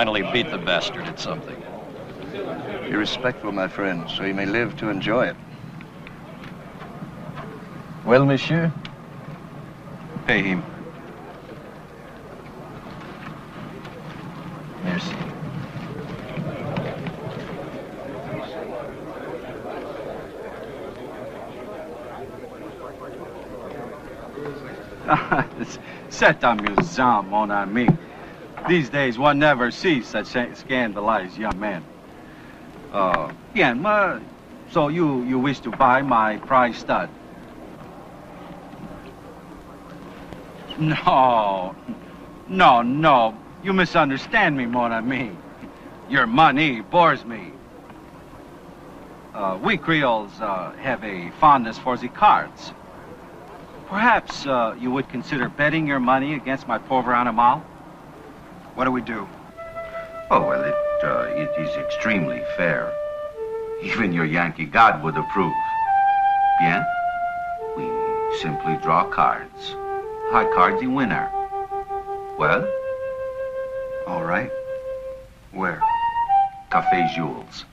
Finally beat the bastard at something. Be respectful, my friend, so you may live to enjoy it. Well, monsieur? Pay him. Merci. C'est amusant, mon ami. These days, one never sees such scandalized young men. Uh, bien, uh, so you, you wish to buy my prize stud? No, no, no. You misunderstand me, mon ami. Your money bores me. Uh, we Creoles uh, have a fondness for the cards. Perhaps uh, you would consider betting your money against my pauvre animal? What do we do? Oh, well, it, uh, it is extremely fair. Even your Yankee God would approve. Bien? We simply draw cards. High card the winner. Well? All right. Where? Café Jules.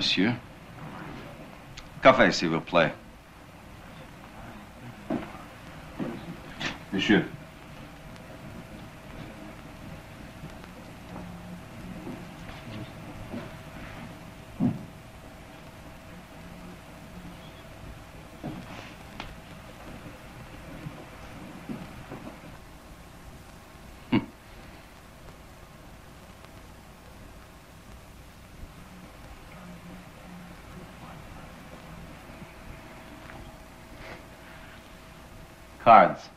Monsieur. Café, s'il vous plaît. Monsieur. Cards.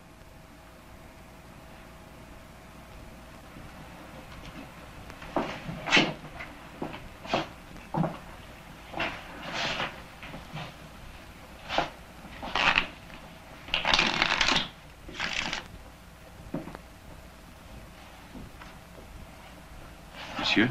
Monsieur?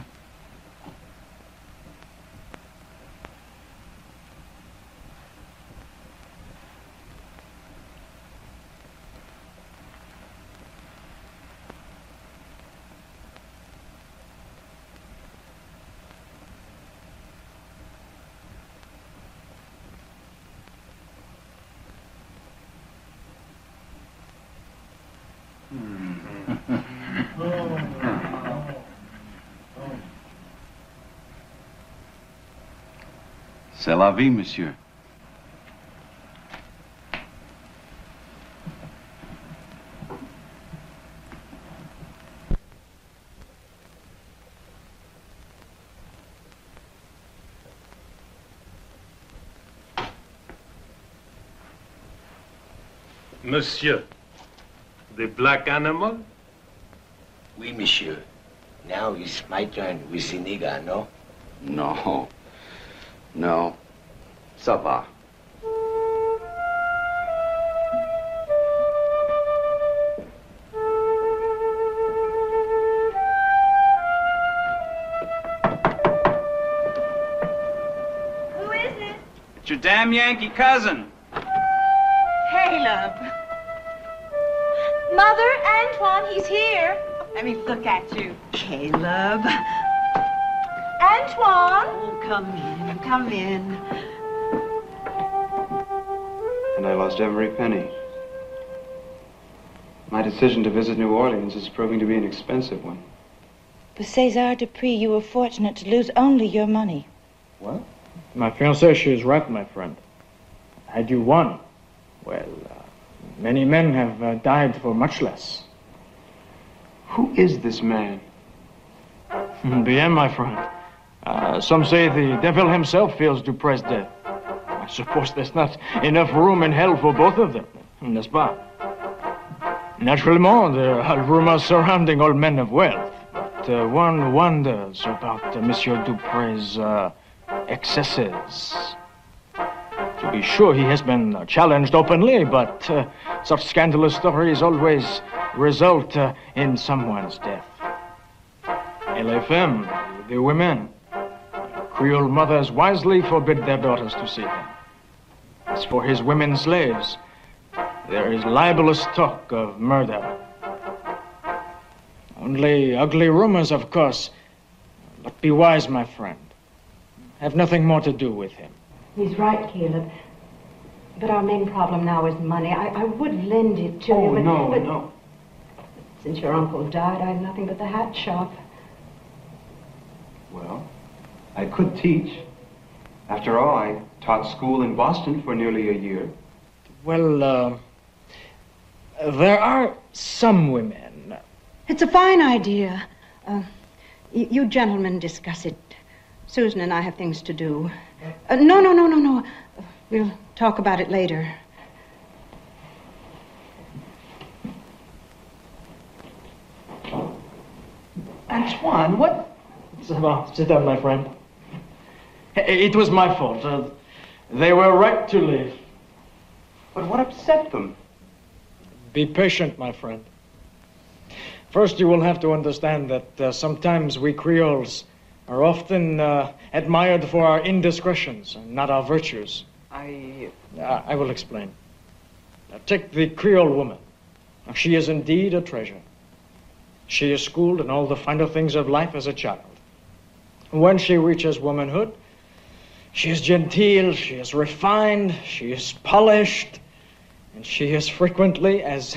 C'est la vie, monsieur. Monsieur, the black animal? Oui, monsieur. Now it's my turn with the nigger, no? No. No. Ça va. Who is it? It's your damn Yankee cousin. Caleb. Mother, Antoine, he's here. Let me look at you. Caleb. Antoine! Oh, come in, come in. And I lost every penny. My decision to visit New Orleans is proving to be an expensive one. For Cesar Dupree, you were fortunate to lose only your money. What? My fiancée, she is right, my friend. Had you won, well, uh, many men have uh, died for much less. Who is this man? Bien, my friend. Uh, some say the devil himself feels Dupre's death. Suppose there's not enough room in hell for both of them, n'est-ce pas? Naturally, there are rumors surrounding all men of wealth, but uh, one wonders about uh, Monsieur Dupre's uh, excesses. To be sure, he has been uh, challenged openly, but uh, such scandalous stories always result uh, in someone's death. Femmes, the women, Creole mothers wisely forbid their daughters to see him. As for his women slaves, there is libelous talk of murder. Only ugly rumors, of course. But be wise, my friend. Have nothing more to do with him. He's right, Caleb. But our main problem now is money. I, I would lend it to Oh, you, but, no, but no. since your uncle died, I have nothing but the hat shop. Well, I could teach. After all, I taught school in Boston for nearly a year. Well, uh, there are some women. It's a fine idea. Uh, y- you gentlemen discuss it. Susan and I have things to do. Uh, no, no, no, no, no. We'll talk about it later. Antoine, what? Well, sit down, my friend. It was my fault. Uh, they were right to leave. But what upset them? Be patient, my friend. First, you will have to understand that uh, sometimes we Creoles are often uh, admired for our indiscretions and not our virtues. I. Uh, I will explain. Now, take the Creole woman. Now, she is indeed a treasure. She is schooled in all the finer things of life as a child. When she reaches womanhood, she is genteel, she is refined, she is polished, and she is frequently as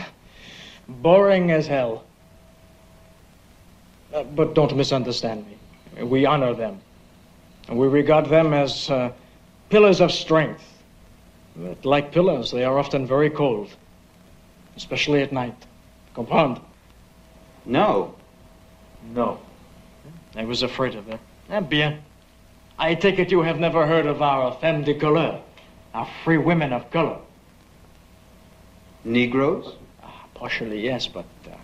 boring as hell. Uh, but don't misunderstand me. We honor them. And we regard them as uh, pillars of strength. But like pillars, they are often very cold, especially at night. Comprendre? No. No. I was afraid of that. Eh bien. I take it you have never heard of our femmes de couleur, our free women of color. Negroes? Partially, yes, but uh,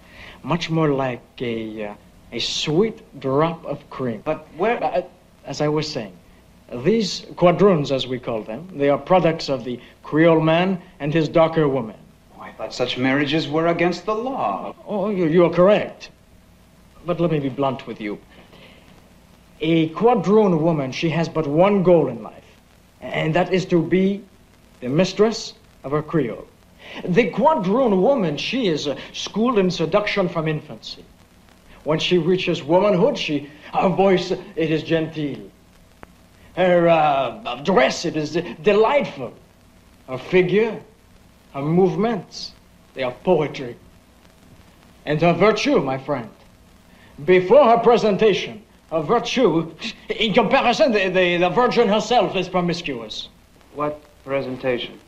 much more like a, uh, a sweet drop of cream. But where. Uh, as I was saying, these quadroons, as we call them, they are products of the Creole man and his darker woman. Oh, I thought such marriages were against the law. Oh, you, you are correct. But let me be blunt with you. A quadroon woman, she has but one goal in life, and that is to be the mistress of her Creole. The quadroon woman, she is uh, schooled in seduction from infancy. When she reaches womanhood, she, her voice, it is genteel. Her uh, dress, it is delightful. Her figure, her movements, they are poetry. And her virtue, my friend, before her presentation, her virtue, in comparison, the, the, the Virgin herself is promiscuous. What presentation?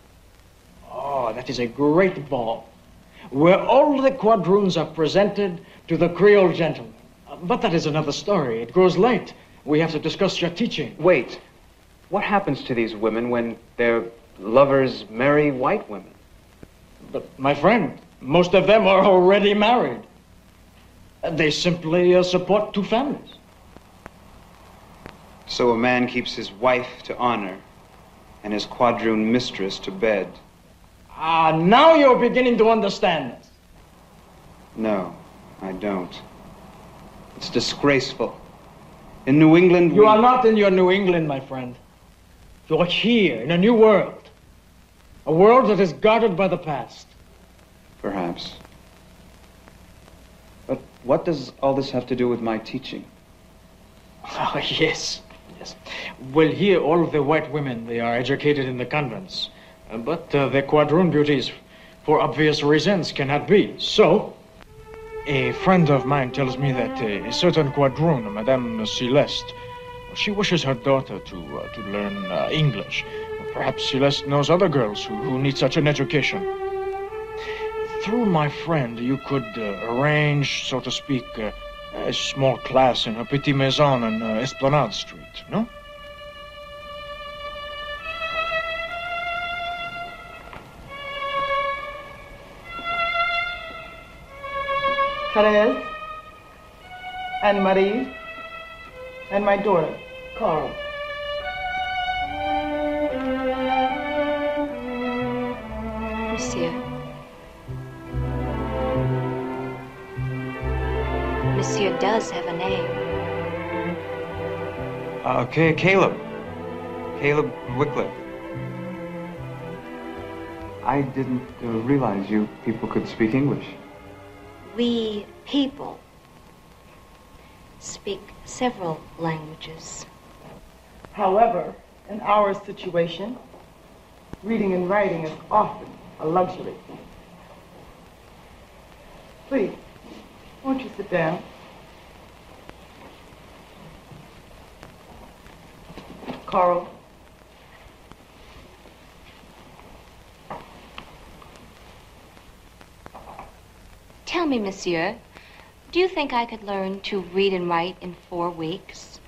Oh, that is a great ball, where all the quadroons are presented to the Creole gentleman. But that is another story. It grows late. We have to discuss your teaching. Wait. What happens to these women when their lovers marry white women? But, my friend, most of them are already married. They simply uh, support two families. So a man keeps his wife to honor and his quadroon mistress to bed. Ah, now you're beginning to understand this. No, I don't. It's disgraceful. In New England, You we... are not in your New England, my friend. You're here in a new world. A world that is guarded by the past. Perhaps. But what does all this have to do with my teaching? Oh, yes. Well, here, all the white women, they are educated in the convents. Uh, but uh, the quadroon beauties, for obvious reasons, cannot be. So, a friend of mine tells me that uh, a certain quadroon, Madame Celeste, she wishes her daughter to, uh, to learn uh, English. Perhaps Celeste knows other girls who, who need such an education. Through my friend, you could arrange, so to speak, a small class in a petit maison on Esplanade Street, no? Therese, and Marie, and my daughter, Coral. Monsieur. Monsieur does have a name. Uh, okay, Caleb. Caleb Wycliffe. I didn't uh, realize you people could speak English. We people speak several languages. However, in our situation, reading and writing is often a luxury. Please, won't you sit down? Coral. Tell me, Monsieur, do you think I could learn to read and write in four weeks?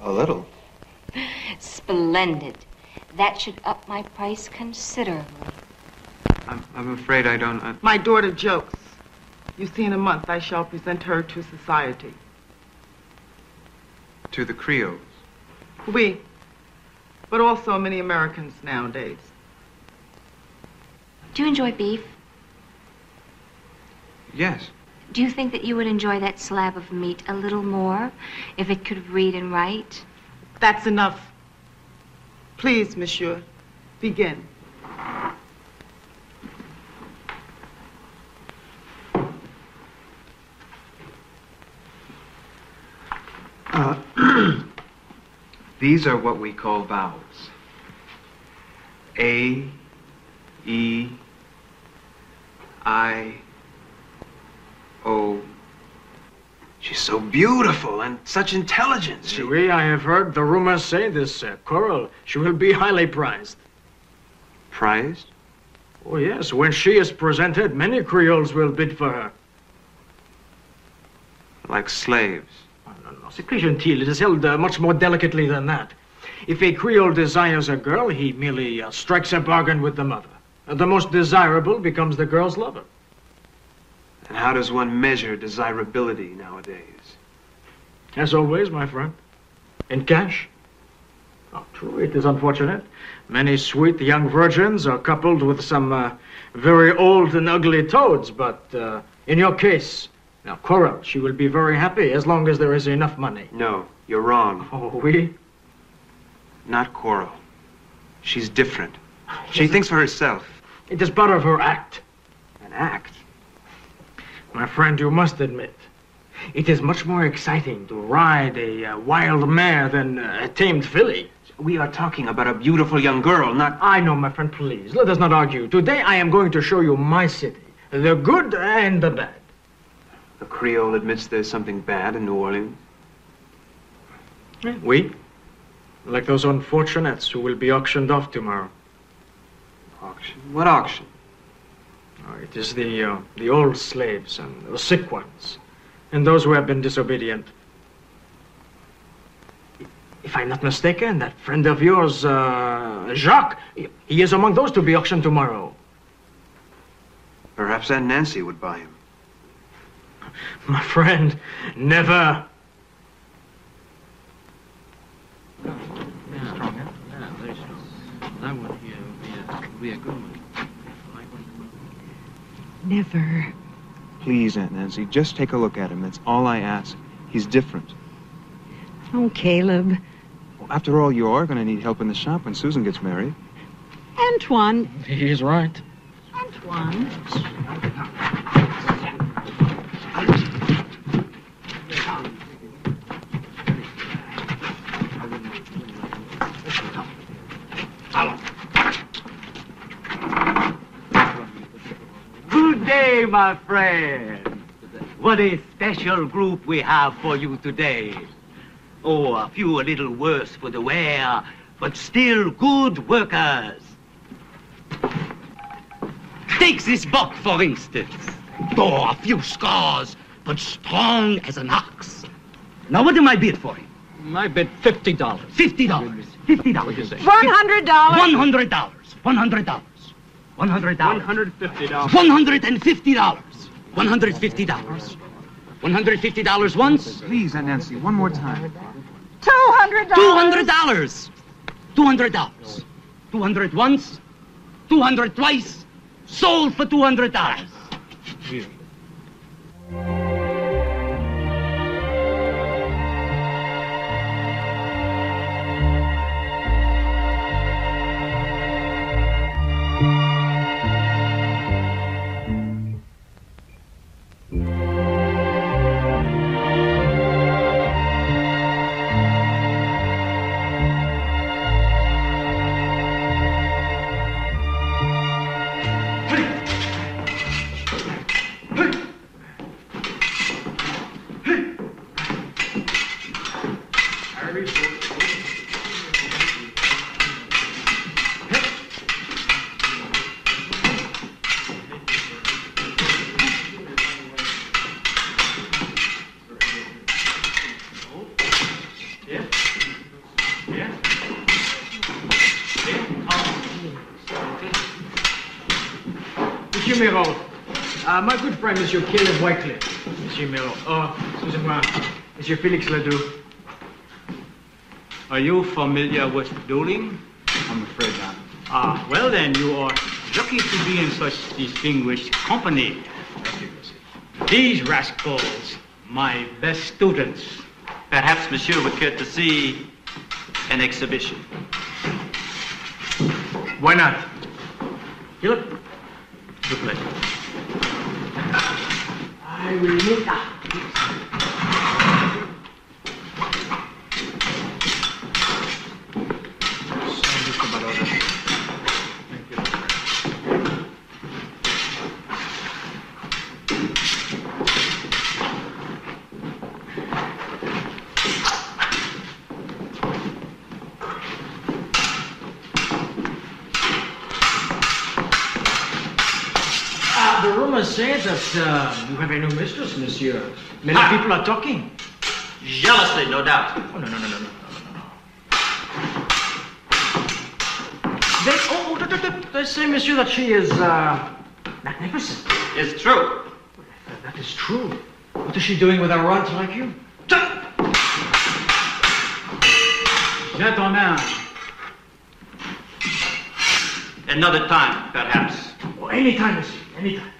A little. Splendid. That should up my price considerably. I'm, I'm afraid I don't. Uh... My daughter jokes. You see, in a month I shall present her to society. To the Creoles. We, but also many Americans nowadays. Do you enjoy beef? Yes. Do you think that you would enjoy that slab of meat a little more if it could read and write? That's enough. Please, monsieur, begin. Uh, these are what we call vowels. A, E, I, O. She's so beautiful and such intelligence. She... Oui, I have heard the rumors say this, uh, Coral. She will be highly prized. Prized? Oh, yes. When she is presented, many Creoles will bid for her. Like slaves? Oh, no, no. C'est plus gentil. It is held uh, much more delicately than that. If a Creole desires a girl, he merely uh, strikes a bargain with the mother. the most desirable becomes the girl's lover. And how does one measure desirability nowadays? As always, my friend. In cash. Oh, true, it is unfortunate. Many sweet young virgins are coupled with some uh, very old and ugly toads, but uh, in your case, now, Coral, she will be very happy as long as there is enough money. No, you're wrong. Oh, we? Not Coral. She's different. She thinks for herself. It is part of her act. An act? My friend, you must admit, it is much more exciting to ride a uh, wild mare than uh, a tamed filly. We are talking about a beautiful young girl, not... I know, my friend, please. Let us not argue. Today I am going to show you my city. The good and the bad. The Creole admits there's something bad in New Orleans. We? Like those unfortunates who will be auctioned off tomorrow. Auction? What auction? Oh, it is the, uh, the old slaves and the sick ones, and those who have been disobedient. If I'm not mistaken, that friend of yours, uh, Jacques, he is among those to be auctioned tomorrow. Perhaps Aunt Nancy would buy him. My friend, never. Stronger? Yeah, very strong. That one here would be a, would be a good one. Never. Please, Aunt Nancy, just take a look at him. That's all I ask. He's different. Oh, Caleb. Well, after all, you are going to need help in the shop when Susan gets married. Antoine. He's right. Antoine. Day, my friend. What a special group we have for you today. Oh, a few a little worse for the wear, but still good workers. Take this buck, for instance. Oh, a few scars, but strong as an ox. Now, what am I bid for him? I bid fifty dollars. Fifty dollars. Fifty dollars. One hundred dollars. One hundred dollars. One hundred dollars. One hundred dollars. One hundred dollars. One hundred fifty dollars. One hundred and fifty dollars. One hundred fifty dollars. One hundred fifty dollars once. Please, Aunt Nancy, one more time. Two hundred dollars. Two hundred dollars. Two hundred dollars. Two hundred once. Two hundred twice. Sold for two hundred dollars. Monsieur Caleb Wycliffe. Monsieur Miro. Oh, excusez-moi. Monsieur Félix Ledoux. Are you familiar with dueling? I'm afraid not. Ah, well then, you are lucky to be in such distinguished company. These rascals, my best students. Perhaps Monsieur would care to see an exhibition. Why not? Caleb? Good play. I will meet. Ah, Sound just about over. Thank you. Ah, the rumors say that uh, you have a new mistress, monsieur. Many people are talking. Jealously, no doubt. Oh, no, no, no, no, no. They, oh, oh, they, they, they say, monsieur, that she is uh, magnificent. It's true. That is true. What is she doing with a runt like you? Gentlemen, Another time, perhaps. Oh, anytime, monsieur, anytime.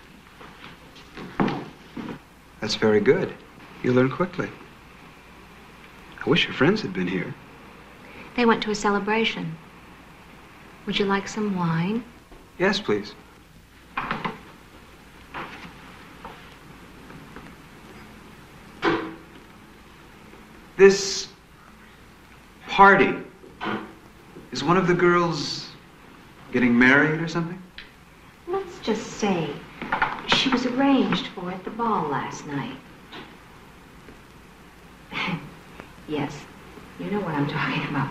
That's very good. You learn quickly. I wish your friends had been here. They went to a celebration. Would you like some wine? Yes, please. This party, is one of the girls getting married or something? Let's just say she was arranged for at the ball last night. yes, you know what I'm talking about.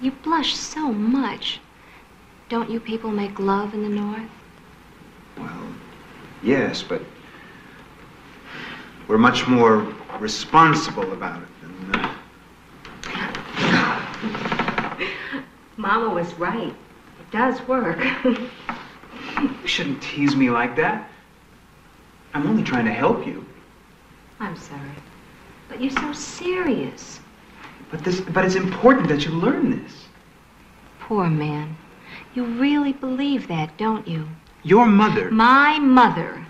You blush so much. Don't you people make love in the North? Well, yes, but we're much more responsible about it than. Uh... Mama was right. It does work. You shouldn't tease me like that. I'm only trying to help you. I'm sorry. But you're so serious. But this but it's important that you learn this. Poor man. You really believe that, don't you? Your mother. My mother.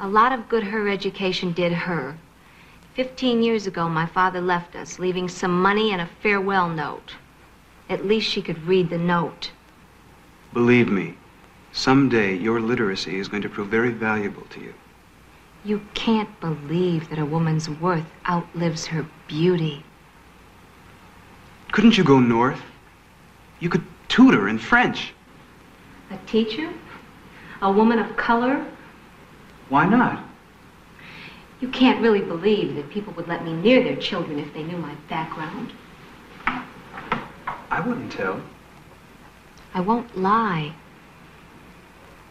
A lot of good her education did her. Fifteen years ago, my father left us, leaving some money and a farewell note. At least she could read the note. Believe me, someday your literacy is going to prove very valuable to you. You can't believe that a woman's worth outlives her beauty. Couldn't you go north? You could tutor in French. A teacher? A woman of color? Why not? You can't really believe that people would let me near their children if they knew my background. I wouldn't tell. I won't lie.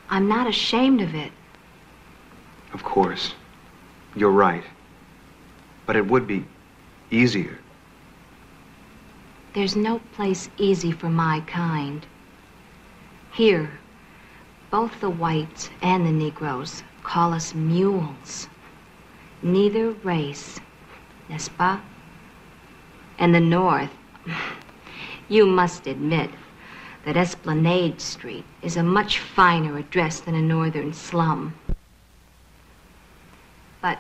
I'm not ashamed of it. Of course. You're right. But it would be easier. There's no place easy for my kind. Here, both the whites and the Negroes call us mules. Neither race, n'est-ce pas? And the North, you must admit that Esplanade Street is a much finer address than a northern slum. But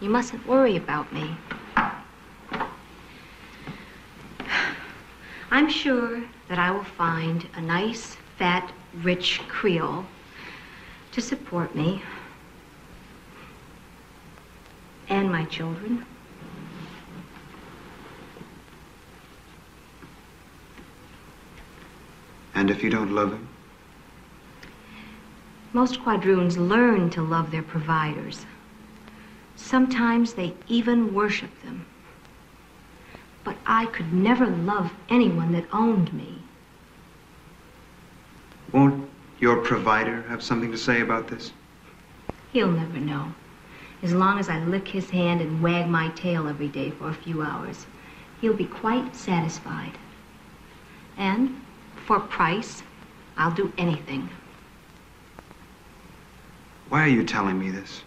you mustn't worry about me. I'm sure that I will find a nice, fat, rich Creole to support me and my children. And if you don't love him? Most quadroons learn to love their providers. Sometimes they even worship them. But I could never love anyone that owned me. Won't your provider have something to say about this? He'll never know. As long as I lick his hand and wag my tail every day for a few hours, he'll be quite satisfied. And for price, I'll do anything. Why are you telling me this?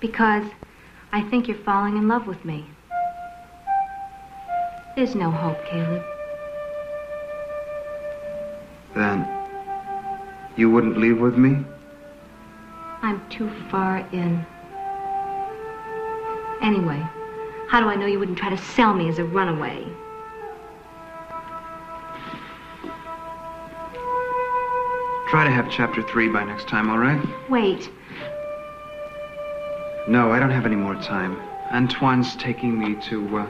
Because I think you're falling in love with me. There's no hope, Caleb. Then, you wouldn't leave with me? I'm too far in. Anyway, how do I know you wouldn't try to sell me as a runaway? Try to have chapter three by next time, all right? Wait, No, I don't have any more time. Antoine's taking me to uh,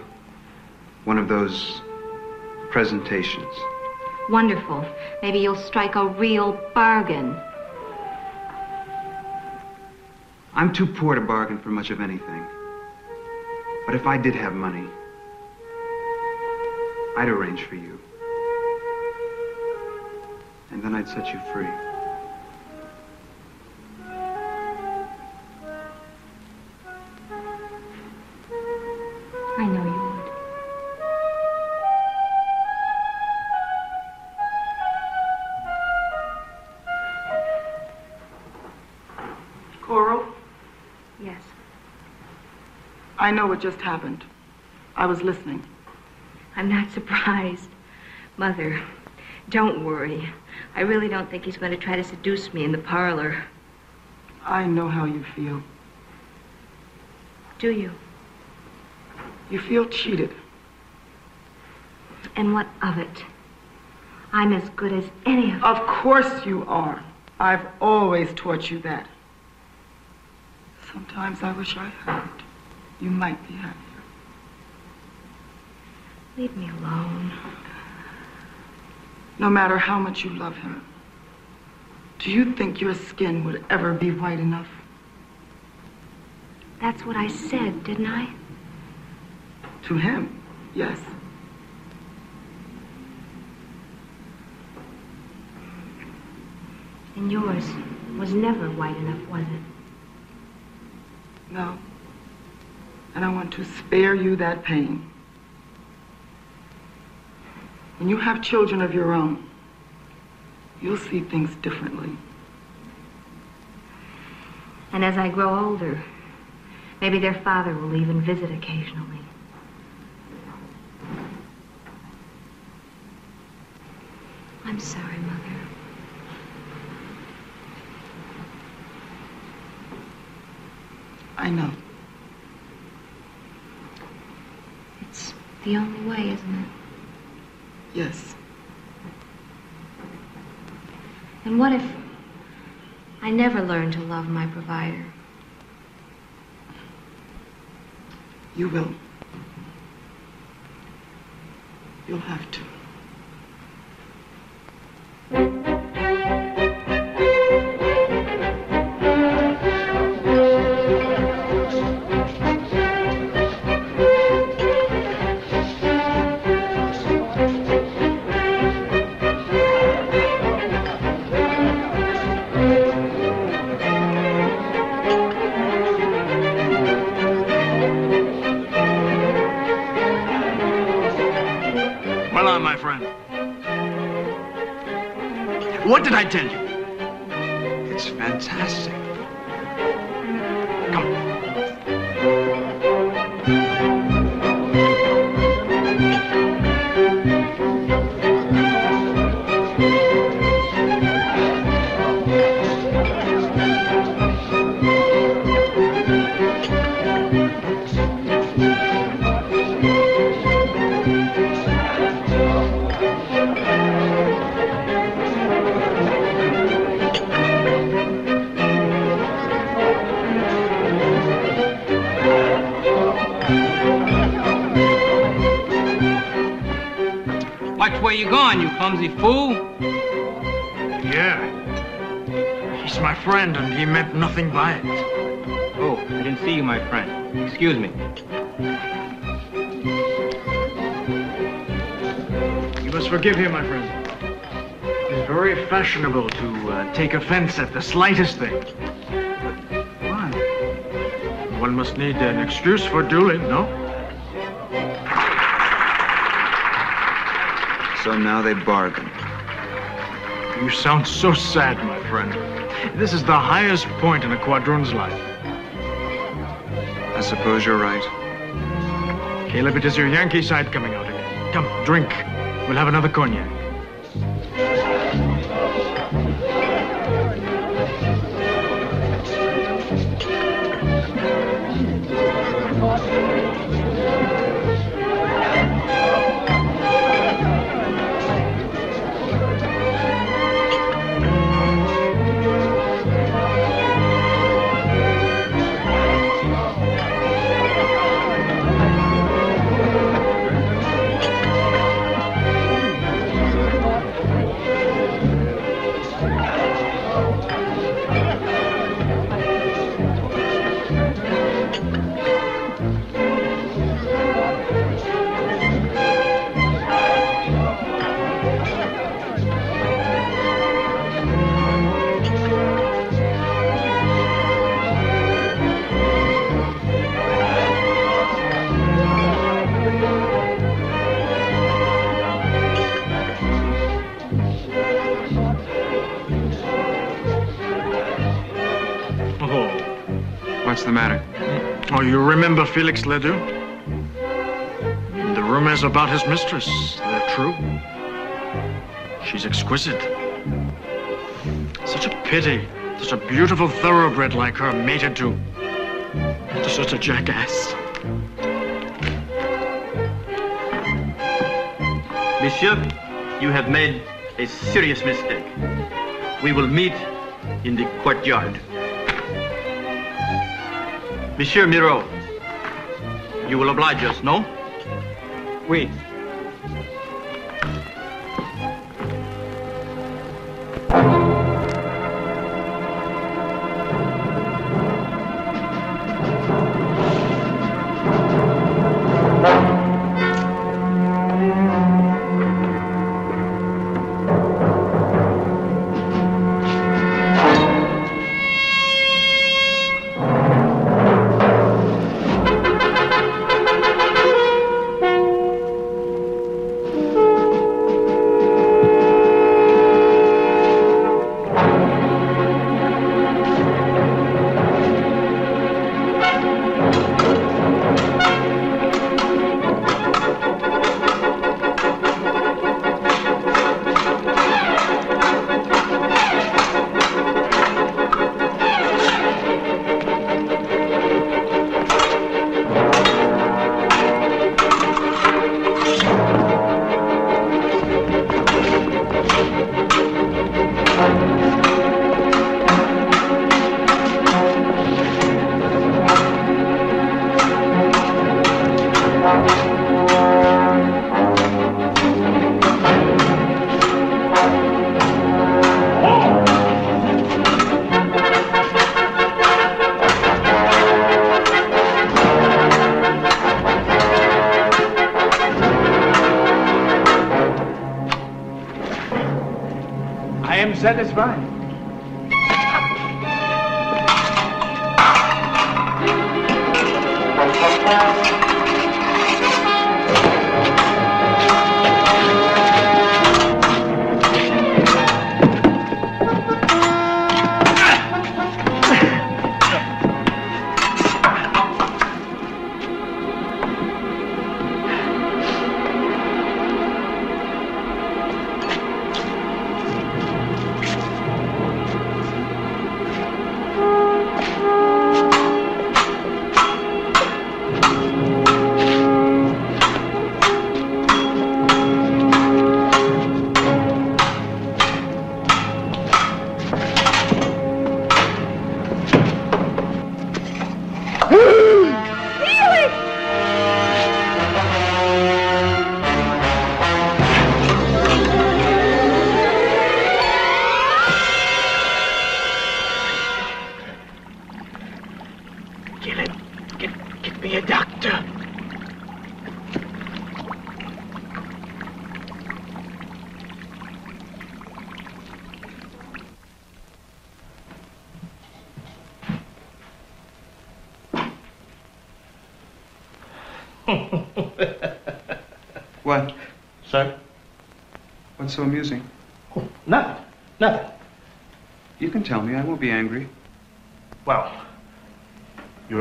one of those presentations. wonderful. Maybe you'll strike a real bargain. I'm too poor to bargain for much of anything. But if I did have money, I'd arrange for you. And then I'd set you free. I know you would. Coral, Yes. I know what just happened. I was listening. I'm not surprised. Mother, don't worry. I really don't think he's going to try to seduce me in the parlor. I know how you feel. Do you? You feel cheated. And what of it? I'm as good as any of Of course you are. I've always taught you that. Sometimes I wish I hadn't. You might be happier. Leave me alone. No matter how much you love him, do you think your skin would ever be white enough? That's what I said, didn't I? To him, yes. And yours was never white enough, was it? No. And I want to spare you that pain. When you have children of your own, you'll see things differently. And as I grow older, maybe their father will even visit occasionally. I'm sorry, Mother. I know. It's the only way, isn't it? Yes. And what if I never learn to love my provider? You will. You'll have to. I tell you? Excuse me. You must forgive him, my friend. It's very fashionable to uh, take offense at the slightest thing. But why? One must need an excuse for dueling, no? So now they bargain. You sound so sad, my friend. This is the highest point in a quadroon's life. I suppose you're right. Caleb, it is your Yankee side coming out again. Come, drink. We'll have another cognac. Oh, you remember Felix Ledoux? The rumors about his mistress, they're true. She's exquisite. Such a pity. Such a beautiful thoroughbred like her mated to, to such a jackass. Monsieur, you have made a serious mistake. We will meet in the courtyard. Monsieur Miro, you will oblige us, no? Oui.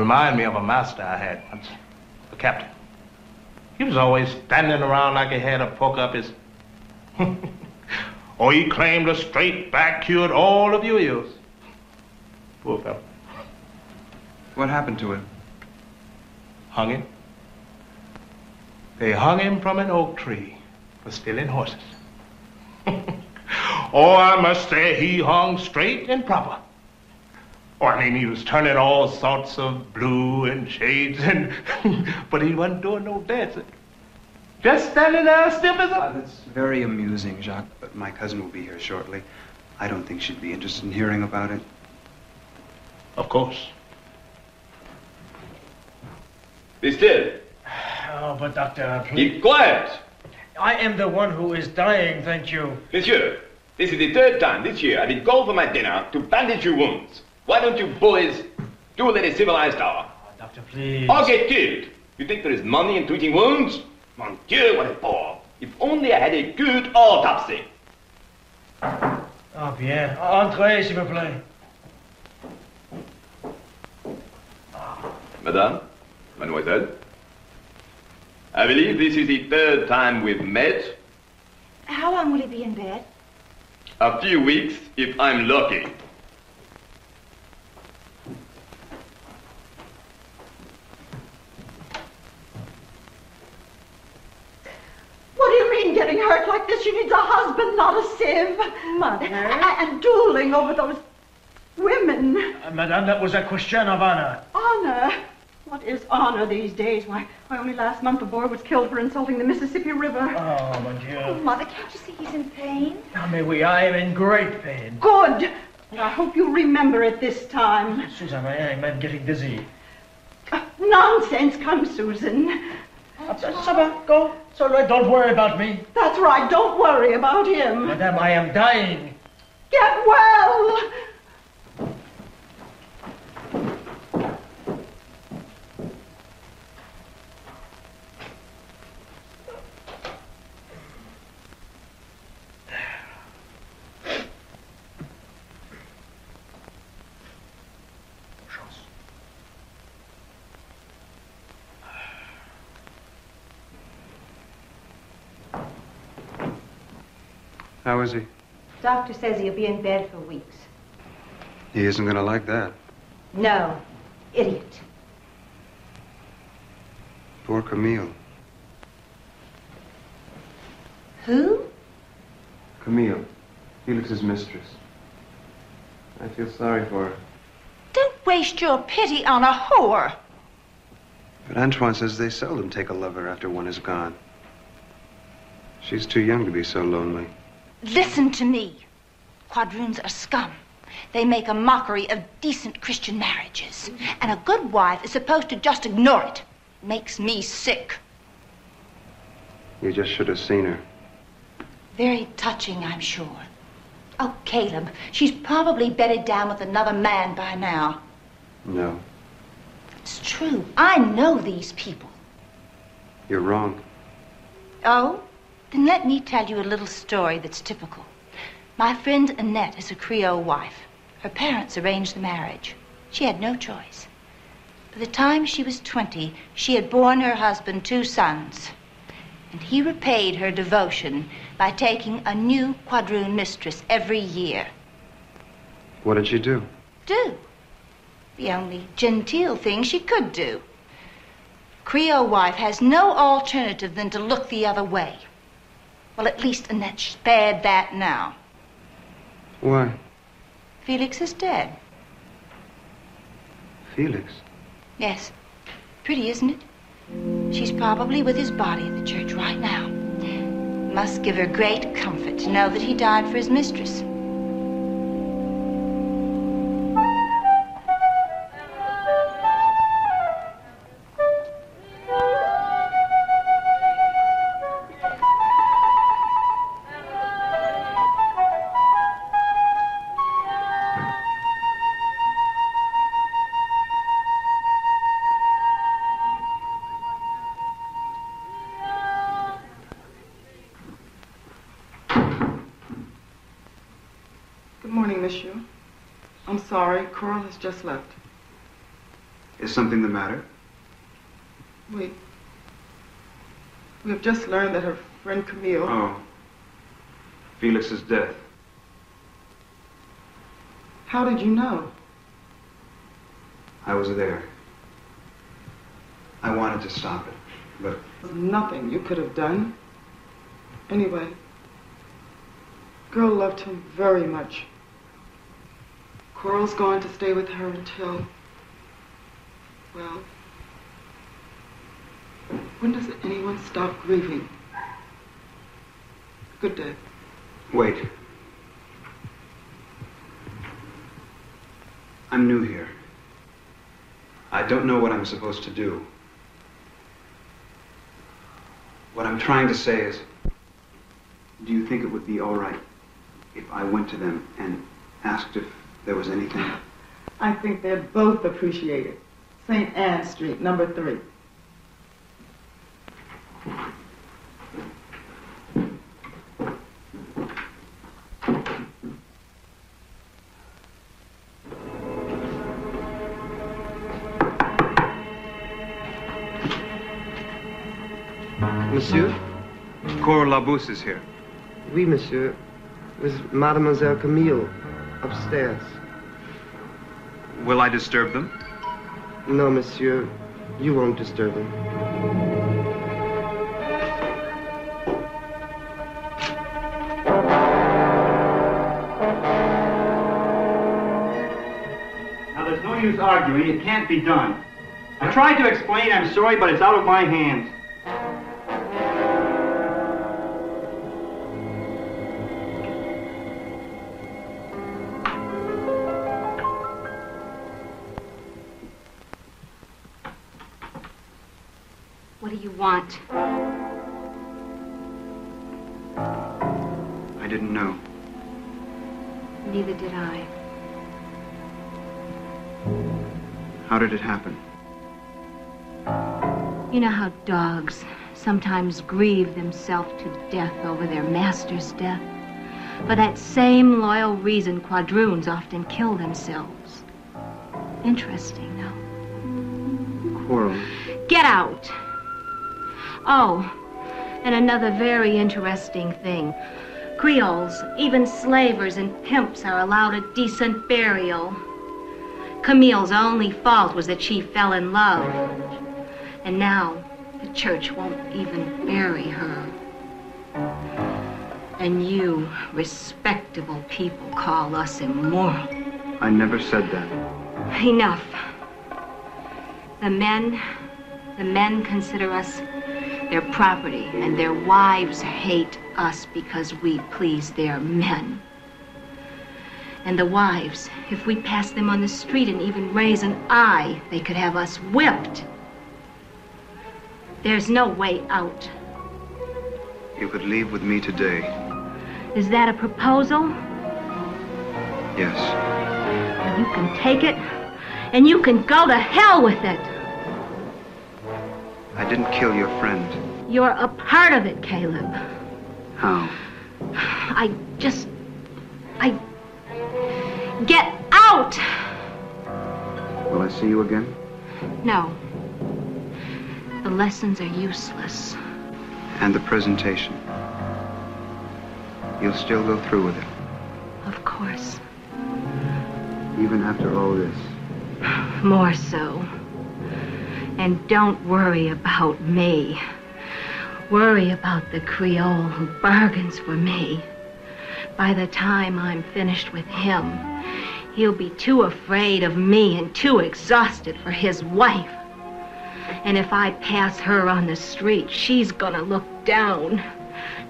Remind me of a master I had once, a captain. He was always standing around like he had a poke up his. or oh, he claimed a straight back cured all of your ills. Poor fellow. What happened to him? Hung him. They hung him from an oak tree for stealing horses. oh, I must say he hung straight and proper. I mean, he was turning all sorts of blue and shades, and but he wasn't doing no dancing. Just standing there stiff as a... Uh, that's very amusing, Jacques, but my cousin will be here shortly. I don't think she'd be interested in hearing about it. Of course. Be still. Oh, but Doctor, please. Keep quiet. I am the one who is dying, thank you. Monsieur, this is the third time this year I've been called for my dinner to bandage your wounds. Why don't you boys do it at a civilized hour? Oh, doctor, please. Or get killed. You think there is money in treating wounds? Mon Dieu, what a bore. If only I had a good autopsy. Ah, bien. Entrez, s'il vous plaît. Madame, mademoiselle, I believe this is the third time we've met. How long will he be in bed? A few weeks, if I'm lucky. What do you mean getting hurt like this? She needs a husband, not a sieve. Mother. And, and dueling over those women. Uh, Madame, that was a question of honor. Honor? What is honor these days? Why, why only last month a boy was killed for insulting the Mississippi River. Oh, mon Dieu. Oh, Mother, can't you see he's in pain? Ah, mais we, I am in great pain. Good. And I hope you remember it this time. Susan, I am I'm getting dizzy. Uh, nonsense. Come, Susan. Uh, go. It's all right, don't worry about me. That's right. Don't worry about him. Madame, I am dying. Get well. How is he? Doctor says he'll be in bed for weeks. He isn't going to like that. No. Idiot. Poor Camille. Who? Camille, Felix's mistress. I feel sorry for her. Don't waste your pity on a whore. But Antoine says they seldom take a lover after one is gone. She's too young to be so lonely. Listen to me. Quadroons are scum. They make a mockery of decent Christian marriages. And a good wife is supposed to just ignore it. Makes me sick. You just should have seen her. Very touching, I'm sure. Oh, Caleb, she's probably bedded down with another man by now. No, It's true. I know these people. you're wrong. Oh? Then let me tell you a little story that's typical. My friend Annette is a Creole wife. Her parents arranged the marriage. She had no choice. By the time she was 20, she had borne her husband two sons. And he repaid her devotion by taking a new quadroon mistress every year. What did she do? Do. The only genteel thing she could do. Creole wife has no alternative than to look the other way. Well, at least Annette spared that now. Why? Felix is dead. Felix. Yes. Pretty, isn't it? She's probably with his body in the church right now. Must give her great comfort to know that he died for his mistress. Just left. Is something the matter? We. We have just learned that her friend Camille. Oh. Felix's death. How did you know? I was there. I wanted to stop it, but There's nothing you could have done. Anyway, girl loved him very much. Coral's going to stay with her until. Well. When does anyone stop grieving? Good day. wait. I'm new here. I don't know what I'm supposed to do. What I'm trying to say is, do you think it would be all right if I went to them and asked if there was anything? I think they're both appreciated. St. Anne Street, number three. Monsieur? Coral Labousse is here. Oui, monsieur. With Mademoiselle Camille, upstairs. Will I disturb them? No, monsieur. You won't disturb them. Now, there's no use arguing. It can't be done. I tried to explain. I'm sorry, but it's out of my hands. Dogs sometimes grieve themselves to death over their master's death? For that same loyal reason, quadroons often kill themselves. Interesting, no? Coral. Get out! Oh, and another very interesting thing. Creoles, even slavers and pimps are allowed a decent burial. Camille's only fault was that she fell in love. And now the church won't even bury her. And you, respectable people, call us immoral. I never said that. Enough. The men, the men consider us their property, and their wives hate us because we please their men. And the wives, if we pass them on the street and even raise an eye, they could have us whipped. There's no way out. You could leave with me today. Is that a proposal? Yes. You can take it, and you can go to hell with it. I didn't kill your friend. You're a part of it, Caleb. How? I just. I. Get out! Will I see you again? No. The lessons are useless. And the presentation. You'll still go through with it, Of course. even after all this. More so. And don't worry about me. Worry about the Creole who bargains for me. By the time I'm finished with him, he'll be too afraid of me and too exhausted for his wife. And if I pass her on the street, she's gonna look down,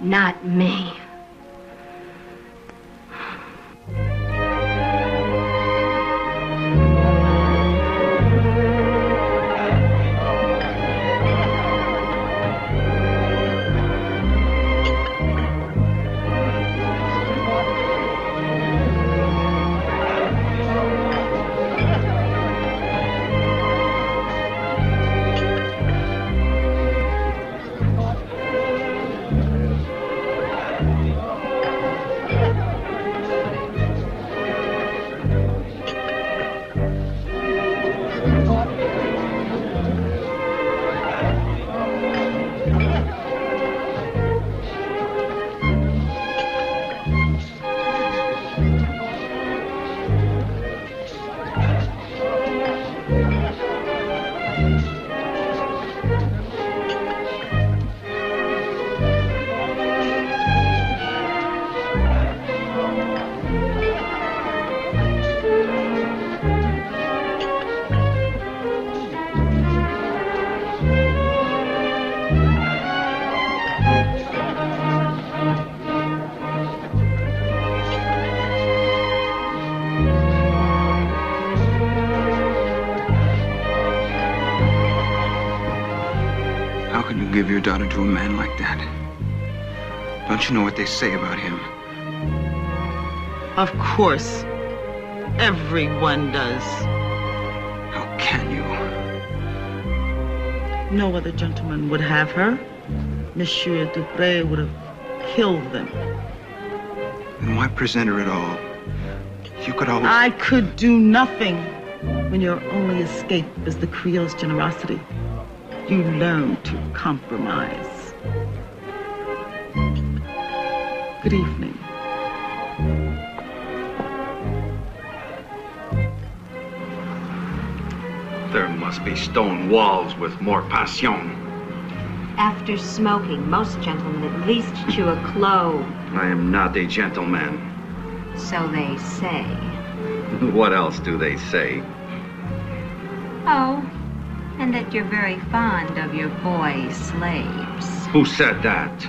not me. To a man like that? Don't you know what they say about him? Of course. Everyone does. How can you? No other gentleman would have her. Monsieur Dupre would have killed them. Then why present her at all? You could always. I could do nothing when your only escape is the Creole's generosity. You learn to compromise. Good evening. There must be stone walls with more passion. After smoking, most gentlemen at least chew a clove. I am not a gentleman. So they say. What else do they say? Oh, and that you're very fond of your boy slaves. Who said that?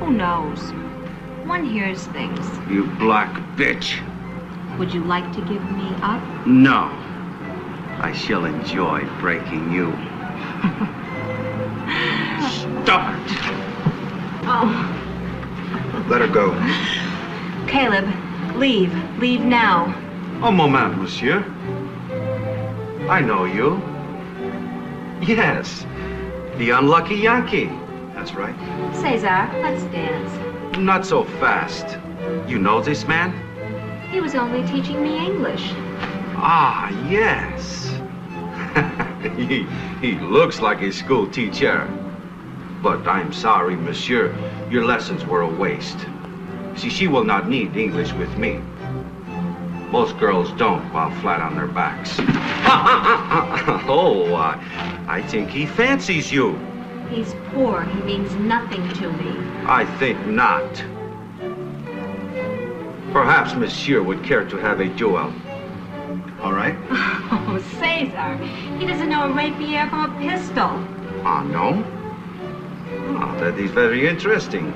Who knows? One hears things. You black bitch. Would you like to give me up? No. I shall enjoy breaking you. Stop it. Oh, Let her go. Caleb, leave. Leave now. Oh, A moment, monsieur. I know you. Yes. The unlucky Yankee. That's right. Cesar, let's dance. Not so fast. You know this man? He was only teaching me English. Ah, yes. he, he looks like a school teacher. But I'm sorry, monsieur. Your lessons were a waste. See, she will not need English with me. Most girls don't while flat on their backs. oh, uh, I think he fancies you. He's poor. He means nothing to me. I think not. Perhaps monsieur would care to have a duel. All right? Oh, Cesar. He doesn't know a rapier from a pistol. Ah, no? Ah, that is very interesting.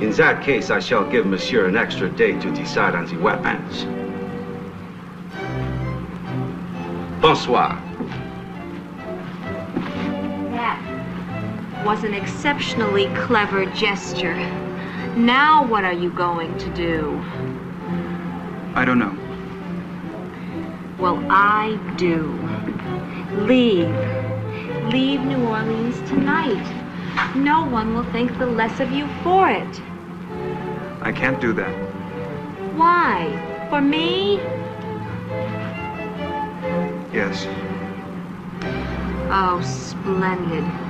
In that case, I shall give monsieur an extra day to decide on the weapons. Bonsoir. Was an exceptionally clever gesture. Now what are you going to do? I don't know. Well, I do. Leave. Leave New Orleans tonight. No one will think the less of you for it. I can't do that. Why? For me? Yes. Oh, splendid.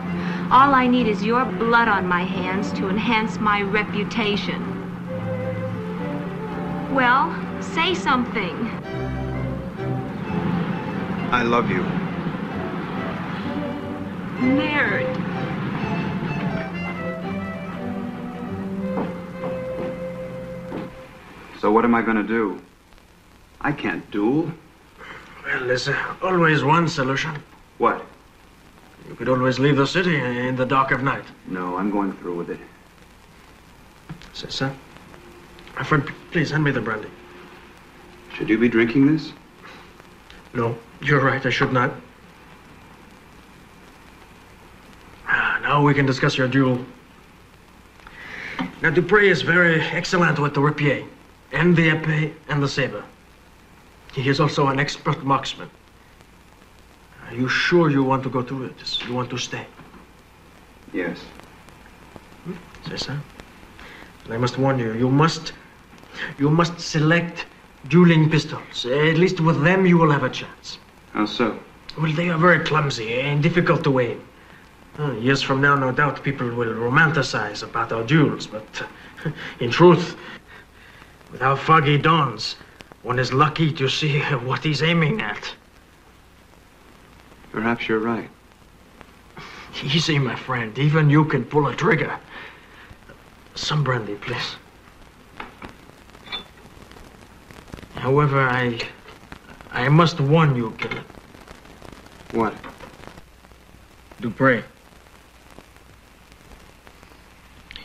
All I need is your blood on my hands to enhance my reputation. Well, say something. I love you. Nerd. So what am I going to do? I can't duel. Well, there's uh, always one solution. What? You could always leave the city in the dark of night. No, I'm going through with it. Say, sir. My friend, please hand me the brandy. Should you be drinking this? No, you're right. I should not. Ah, now we can discuss your duel. Now, Dupre is very excellent with the rapier, and the epee, and the saber. He is also an expert marksman. Are you sure you want to go through this? You want to stay? Yes. Say so. And I must warn you, you must, you must select dueling pistols. At least with them you will have a chance. How so? Well, they are very clumsy and difficult to aim. Uh, years from now, no doubt, people will romanticize about our duels, but uh, in truth, with our foggy dawns, one is lucky to see what he's aiming at. Perhaps you're right. Easy, my friend. Even you can pull a trigger. Some brandy, please. However, I. I must warn you, Caleb. What? Dupre.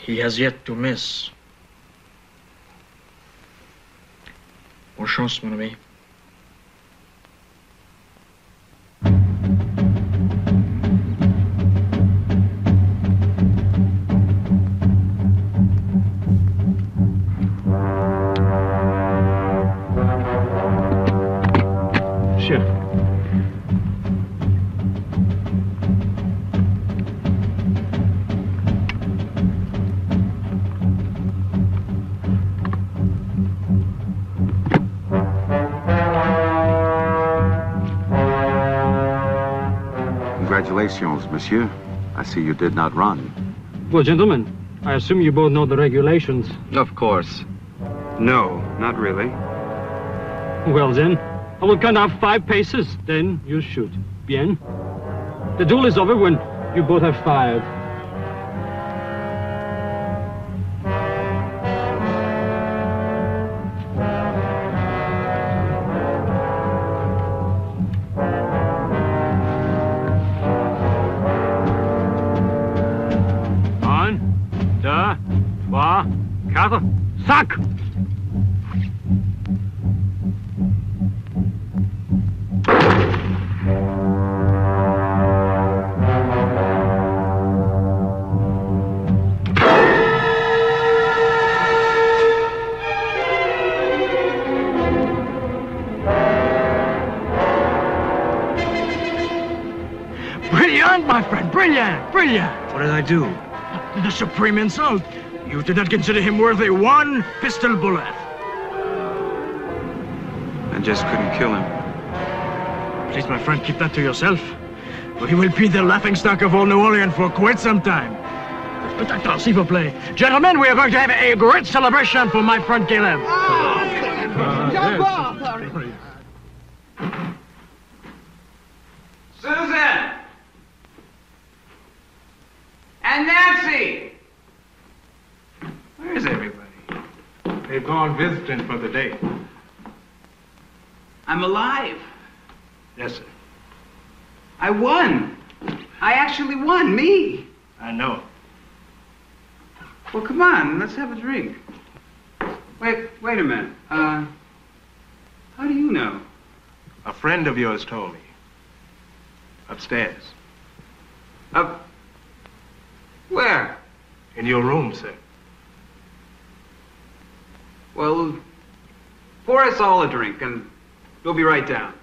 He has yet to miss. Bonne chance, mon ami. Monsieur. I see you did not run. Well, gentlemen, I assume you both know the regulations. Of course. No, not really. Well, then, I will count off five paces. Then you shoot. Bien? The duel is over when you both have fired. Do? The supreme insult. You did not consider him worthy one pistol bullet. I just couldn't kill him. Please, my friend, keep that to yourself. For he will be the laughingstock of all New Orleans for quite some time. But attends, s'il plaît. Gentlemen, we are going to have a great celebration for my friend Caleb. Susan! And Nancy! Where's everybody? They've gone visiting for the day. I'm alive. Yes, sir. I won. I actually won. Me. I know. Well, come on. Let's have a drink. Wait, wait a minute. Uh, how do you know? A friend of yours told me. Upstairs. Up. Where? In your room, sir. Well, pour us all a drink, and we'll be right down.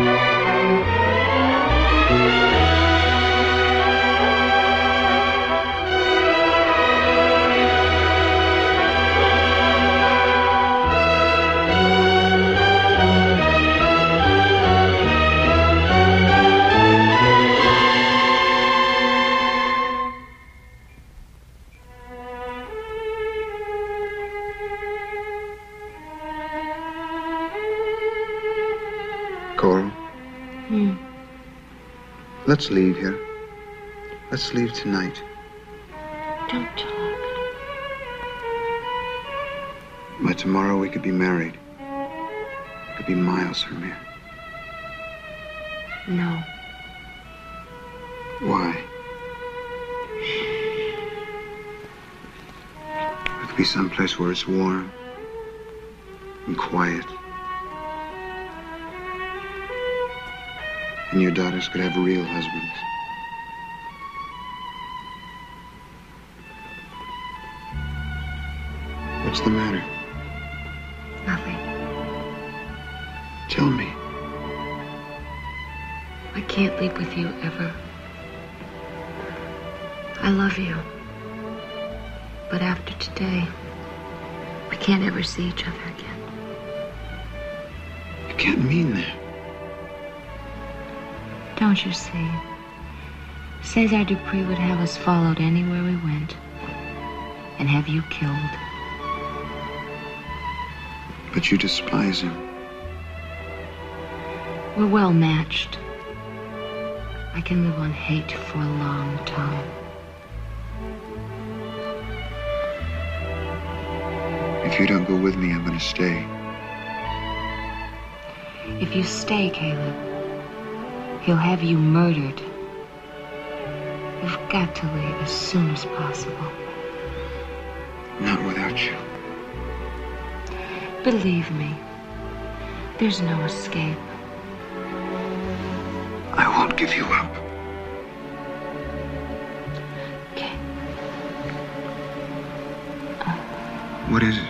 Coral, let's leave here. Let's leave tonight. Don't talk. By tomorrow, we could be married. We could be miles from here. No. Why? We could be someplace where it's warm and quiet. And your daughters could have real husbands. What's the matter? Nothing. Tell me. I can't leave with you ever. I love you. But after today, we can't ever see each other again. You can't mean that. Don't you see? Cesar Dupree would have us followed anywhere we went and have you killed. But you despise him. We're well matched. I can live on hate for a long time. If you don't go with me, I'm going to stay. If you stay, Caleb, he'll have you murdered. You've got to leave as soon as possible. Not without you. Believe me, there's no escape. I won't give you up. Okay. What is it?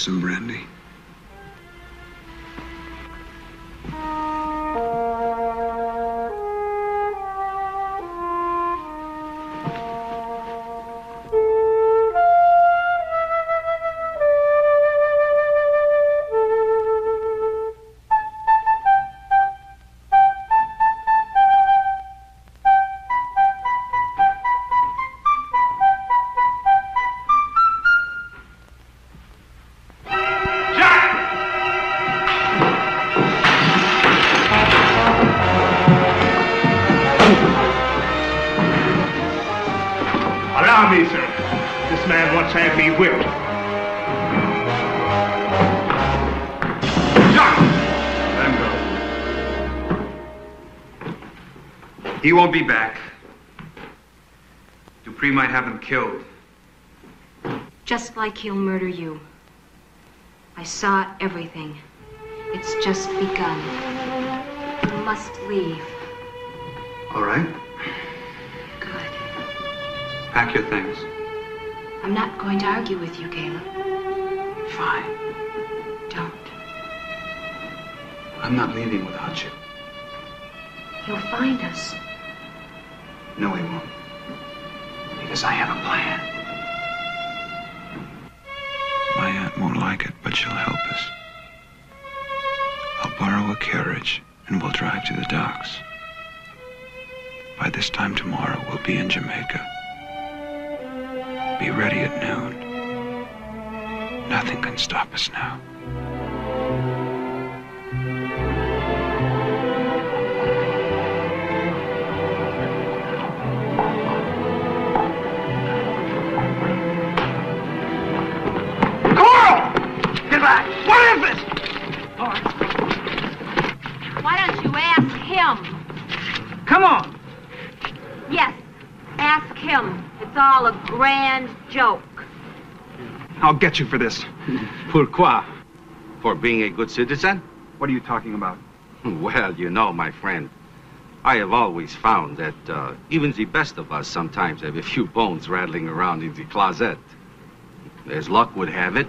Some brandy. Won't be back. Dupree might have him killed. Just like he'll murder you. I saw everything. It's just begun. You must leave. All right? Good. Pack your things. I'm not going to argue with you, Caleb. Fine. Don't. I'm not leaving without you. He'll find us. Get you for this. Pourquoi? For being a good citizen? What are you talking about? Well, you know, my friend, I have always found that uh, even the best of us sometimes have a few bones rattling around in the closet. As luck would have it,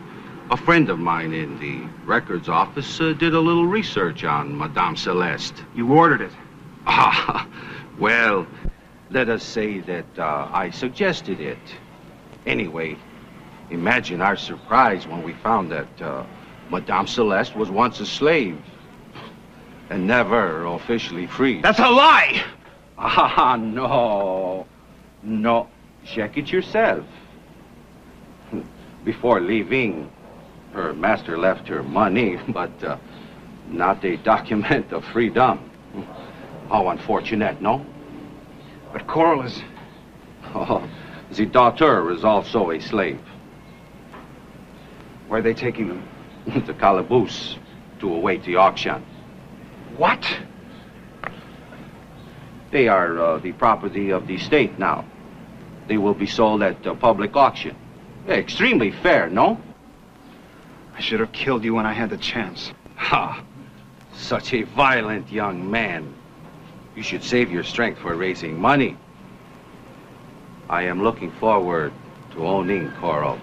a friend of mine in the records office uh, did a little research on Madame Celeste. You ordered it. Ah, well, let us say that uh, I suggested it. Anyway, imagine our surprise when we found that uh, Madame Celeste was once a slave and never officially free. That's a lie! Ah, no. No. Check it yourself. Before leaving, Her master left her money, but uh, not a document of freedom. How unfortunate, no? But Coral is. Oh, the daughter is also a slave. Where are they taking them? to Calaboose to await the auction. What? They are uh, the property of the state now. They will be sold at uh, public auction. Extremely fair, no? I should have killed you when I had the chance. Ha! Such a violent young man. You should save your strength for raising money. I am looking forward to owning Coral.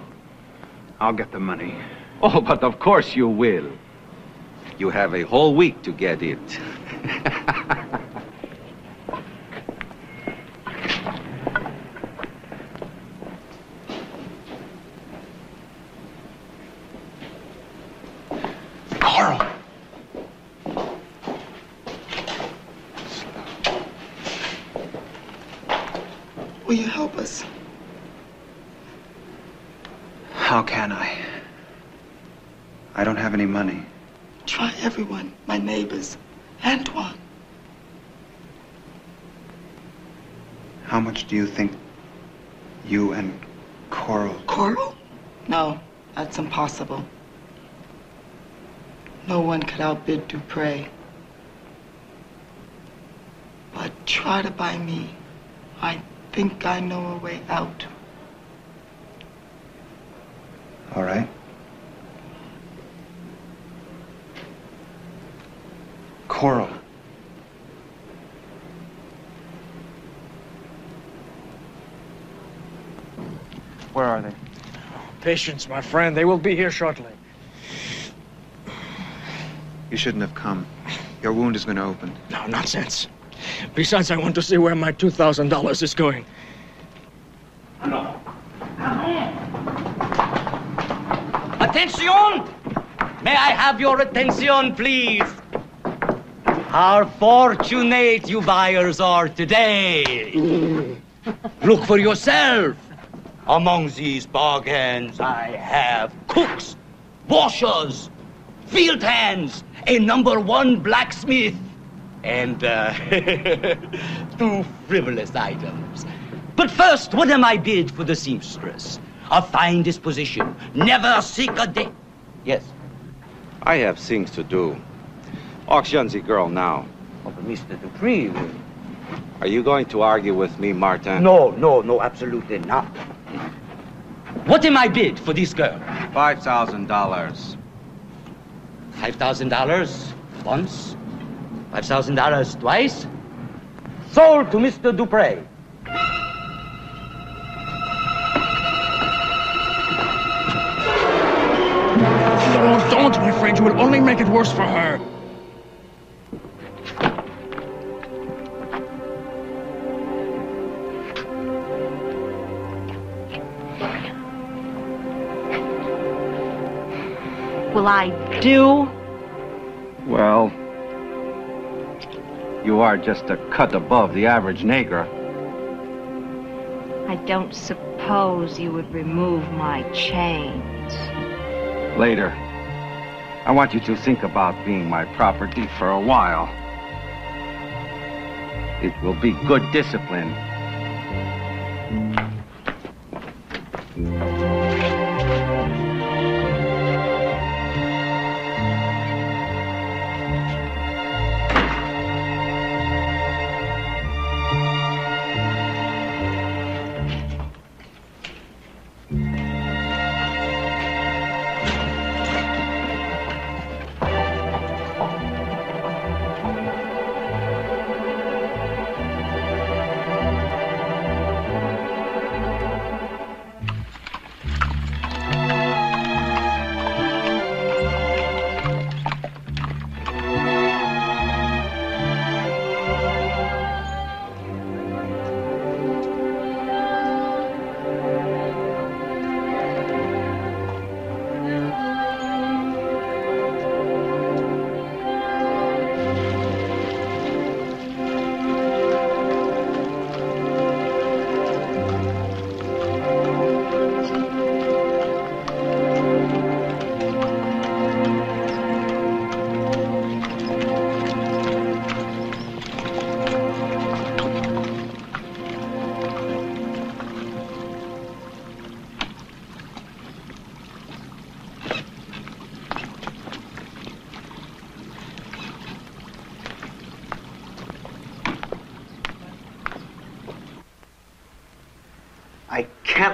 I'll get the money. Oh, but of course you will. You have a whole week to get it. Coral! Will you help us? How can I? I don't have any money. Try everyone, my neighbors. Antoine. How much do you think you and Coral. Coral? No, that's impossible. No one could outbid Dupre. But try to buy me. I think I know a way out. All right? Coral. Where are they? Patience, my friend. They will be here shortly. You shouldn't have come. Your wound is going to open. No, nonsense. Besides, I want to see where my $2,000 is going. Attention! May I have your attention, please? How fortunate you buyers are today. Look for yourself. Among these bargains, I have cooks, washers, field hands, a number one blacksmith, and uh, two frivolous items. But first, what am I bid for the seamstress? A fine disposition, never seek a day. Yes. I have things to do. Auction the girl now. Oh, but Mr. Dupre. Are you going to argue with me, Martin? No, no, no, absolutely not. What am I bid for this girl? Five thousand dollars. Five thousand dollars once? Five thousand dollars twice? Sold to Mr. Dupre. No, don't, my friend. You will only make it worse for her. I do? Well, you are just a cut above the average nigger. I don't suppose you would remove my chains. Later. I want you to think about being my property for a while. It will be good discipline.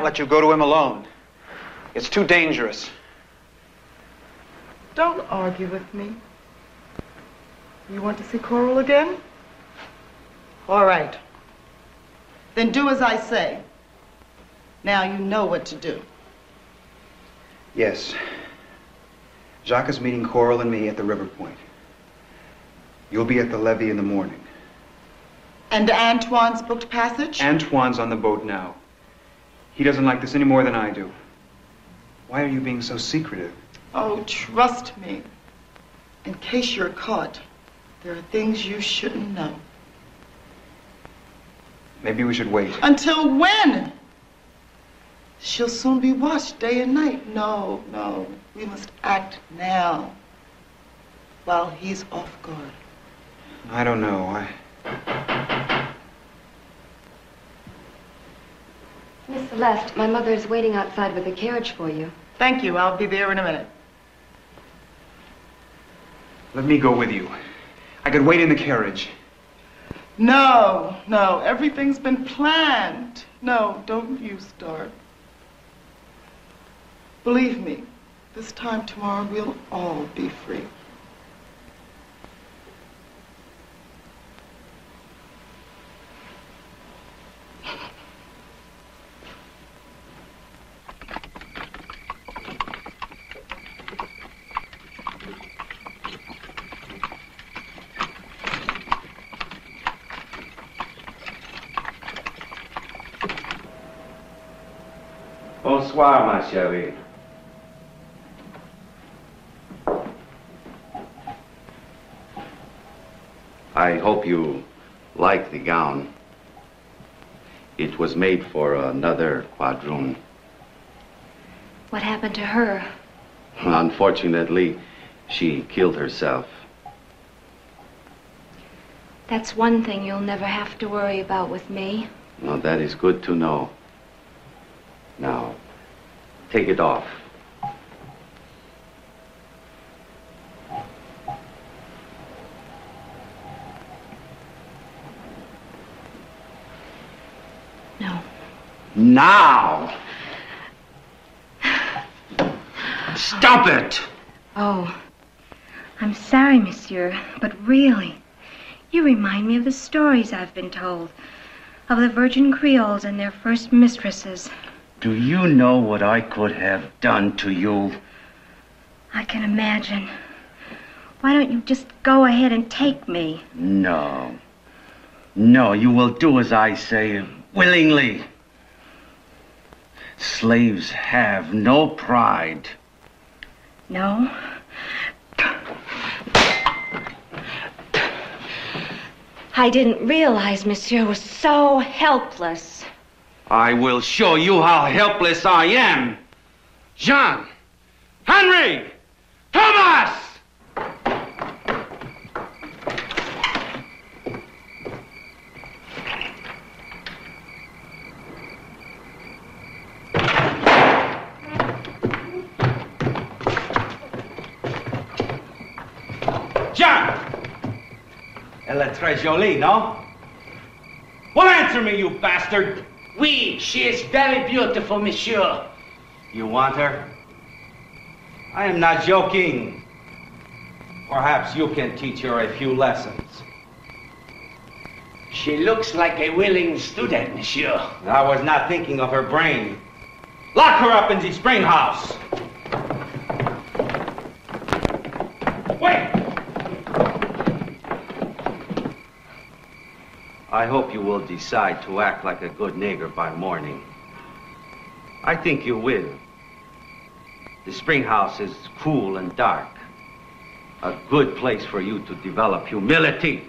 Let you go to him alone. It's too dangerous. Don't argue with me. You want to see Coral again? All right. Then do as I say. Now you know what to do. Yes. Jacques is meeting Coral and me at the river point. You'll be at the levee in the morning. And Antoine's booked passage? Antoine's on the boat now. He doesn't like this any more than I do. Why are you being so secretive? Oh, trust me. In case you're caught, there are things you shouldn't know. Maybe we should wait. Until when? She'll soon be watched day and night. No, no. We must act now. While he's off guard. I don't know. I. Miss Celeste, my mother is waiting outside with a carriage for you. Thank you. I'll be there in a minute. Let me go with you. I could wait in the carriage. No, no. Everything's been planned. No, don't you start. Believe me, this time tomorrow we'll all be free. Bonsoir, ma chérie. I hope you like the gown. It was made for another quadroon. What happened to her? Unfortunately, she killed herself. That's one thing you'll never have to worry about with me. Well, that is good to know. Now, take it off. No. Now! Stop it! Oh, I'm sorry, monsieur, but really, you remind me of the stories I've been told of the Virgin Creoles and their first mistresses. Do you know what I could have done to you? I can imagine. Why don't you just go ahead and take me? No. No, you will do as I say willingly. Slaves have no pride. No? I didn't realize Monsieur was so helpless. I will show you how helpless I am. Jean! Henry! Thomas! John! Elle est très jolie, no? Well, answer me, you bastard! Oui, she is very beautiful, monsieur. You want her? I am not joking. Perhaps you can teach her a few lessons. She looks like a willing student, monsieur. I was not thinking of her brain. Lock her up in the spring house. Wait! I hope you will decide to act like a good nigger by morning. I think you will. The spring house is cool and dark. A good place for you to develop humility.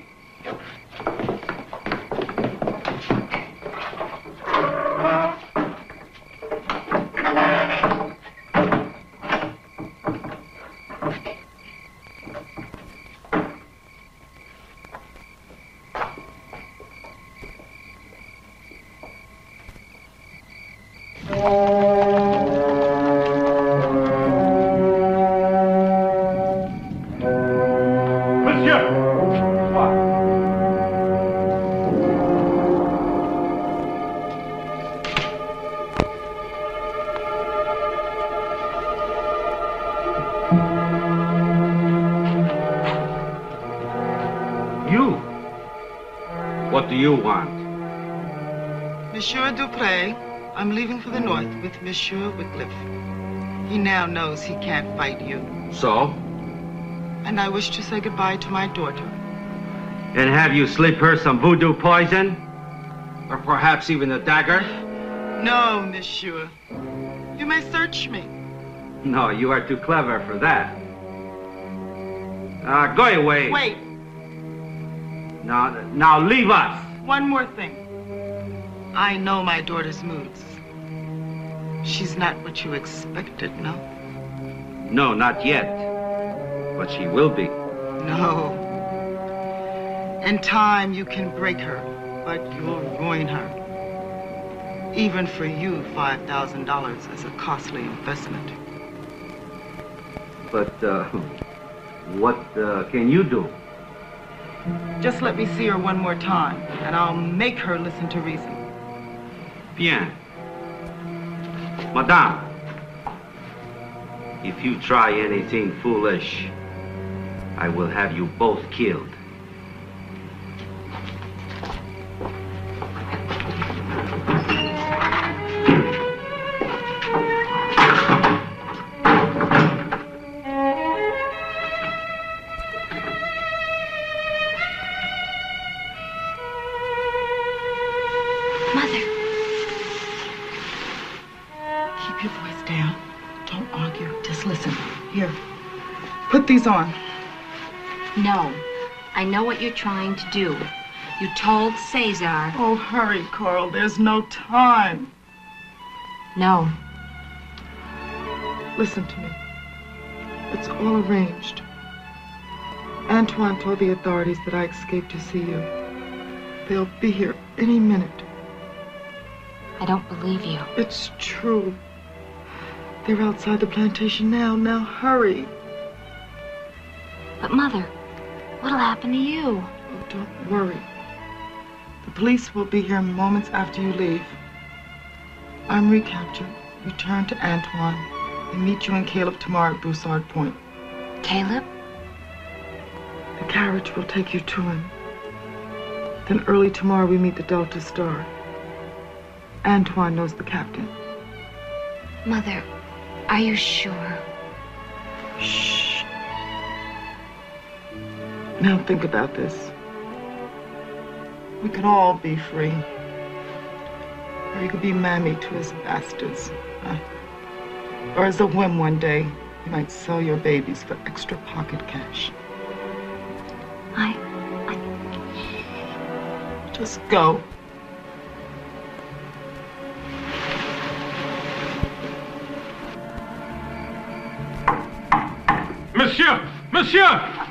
Monsieur Wycliffe. He now knows he can't fight you. So? And I wish to say goodbye to my daughter. And have you slip her some voodoo poison? Or perhaps even a dagger? No, Monsieur. You may search me. No, you are too clever for that. Uh, go away. Wait, Now, now leave us. one more thing. I know my daughter's moods. She's not what you expected, no? No, not yet. But she will be. No. In time, you can break her, but you'll ruin her. Even for you, $5,000 is a costly investment. But, uh, what uh, can you do? Just let me see her one more time, and I'll make her listen to reason. Bien. Madame, if you try anything foolish, I will have you both killed. On. No. I know what you're trying to do. You told Cesar. Oh, hurry, Coral. There's no time. No. Listen to me. It's all arranged. Antoine told the authorities that I escaped to see you. They'll be here any minute. I don't believe you. It's true. They're outside the plantation now. Now hurry. But, Mother, what'll happen to you? Oh, don't worry. The police will be here moments after you leave. I'm recaptured. Return to Antoine and meet you and Caleb tomorrow at Broussard Point. Caleb? The carriage will take you to him. Then early tomorrow we meet the Delta Star. Antoine knows the captain. Mother, are you sure? Shh. Now think about this. We could all be free. Or you could be mammy to his bastards. huh? Or as a whim one day, you might sell your babies for extra pocket cash. I. Just go. Monsieur! Monsieur!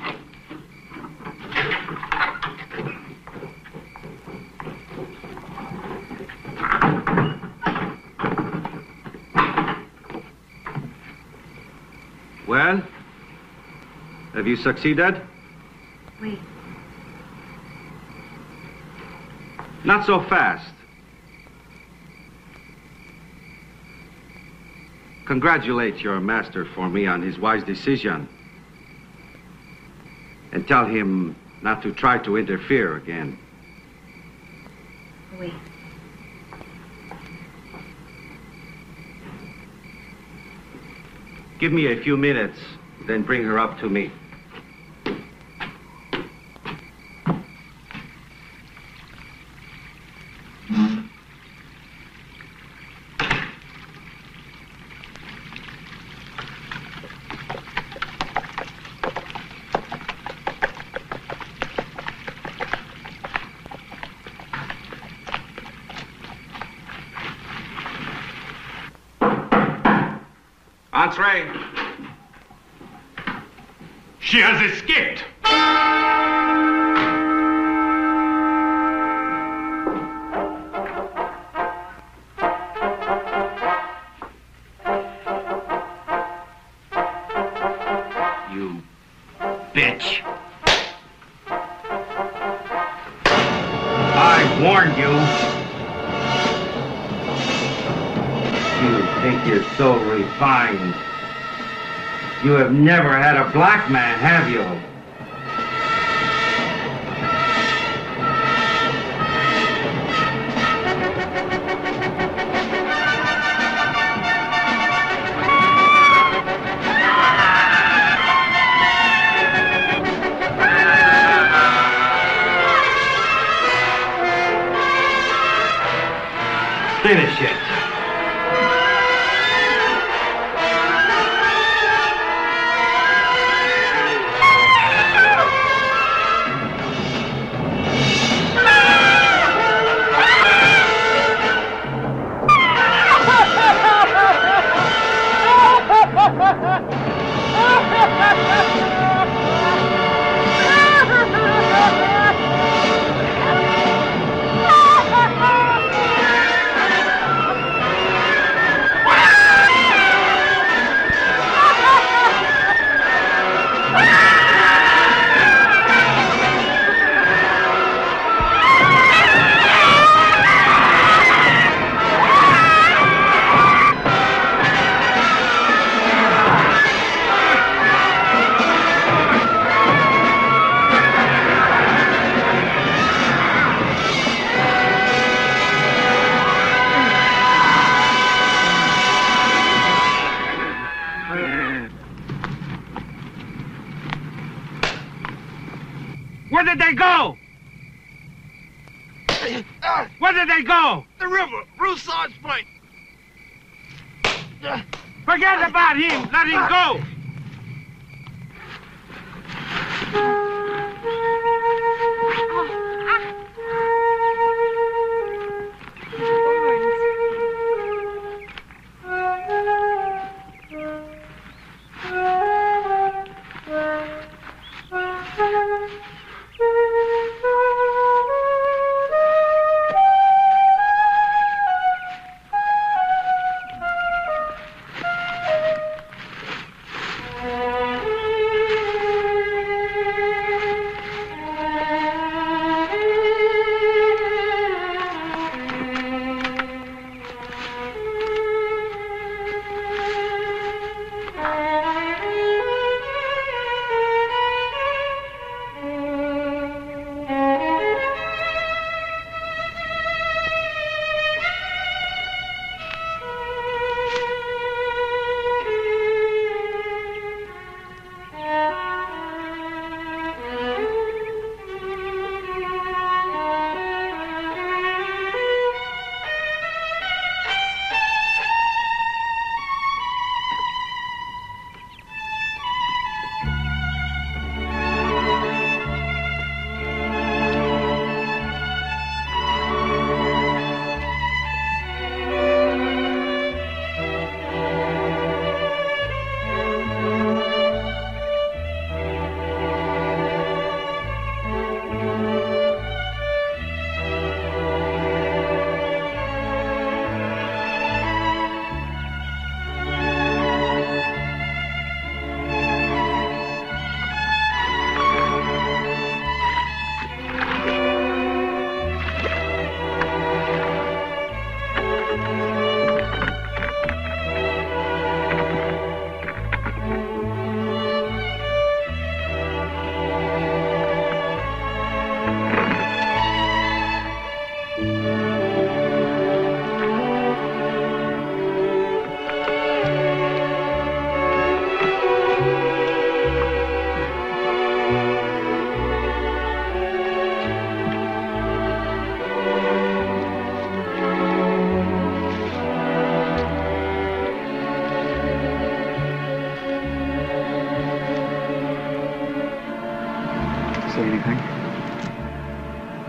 Well? Have you succeeded? Wait. Not so fast. Congratulate your master for me on his wise decision. And tell him not to try to interfere again. Wait. Give me a few minutes, then bring her up to me. Entree. She has escaped. Never had a black man, have you? Did they go? Where did they go? The river, Broussard's Point. Forget about him. Let him go.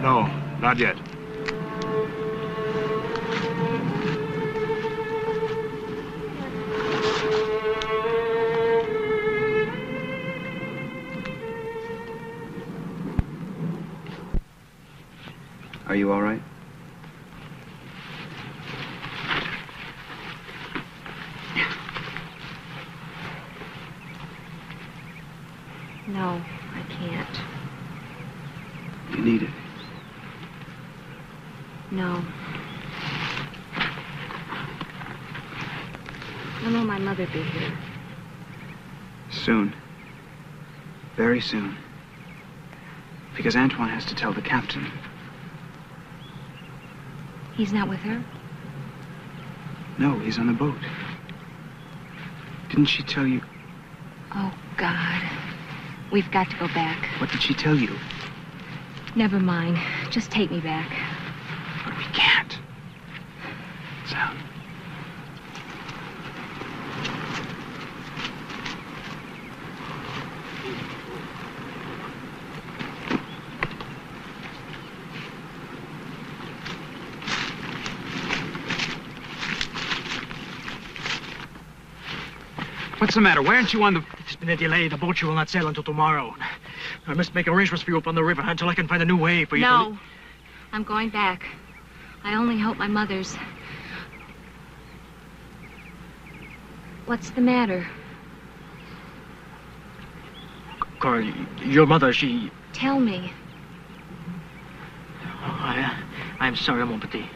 No, not yet. Very soon. Because Antoine has to tell the captain. He's not with her? No, he's on the boat. Didn't she tell you? Oh, God. We've got to go back. What did she tell you? Never mind. Just take me back. But we can't. Sam. What's the matter? Why aren't you on the... There's been a delay. The boat you will not sail until tomorrow. I must make arrangements for you up on the river until I can find a new way for you to... No. I'm going back. I only hope my mother's. What's the matter? Coral, your mother, she... Tell me. Oh, I, I'm sorry, mon petit.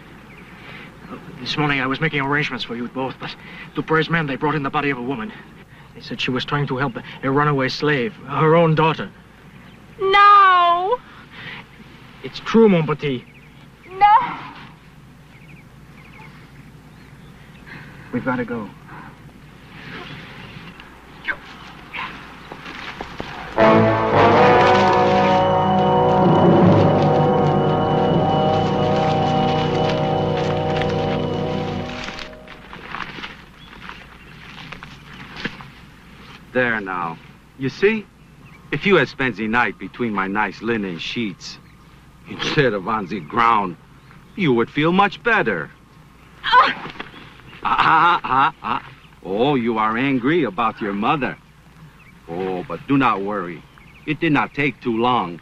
This morning I was making arrangements for you both, but Dupre's men, they brought in the body of a woman. They said she was trying to help a runaway slave, her own daughter. No! It's true, mon petit. No! We've got to go. You see? If you had spent the night between my nice linen sheets instead of on the ground, you would feel much better. Ah, ah, ah, ah. Oh, you are angry about your mother. Oh, but do not worry. It did not take too long.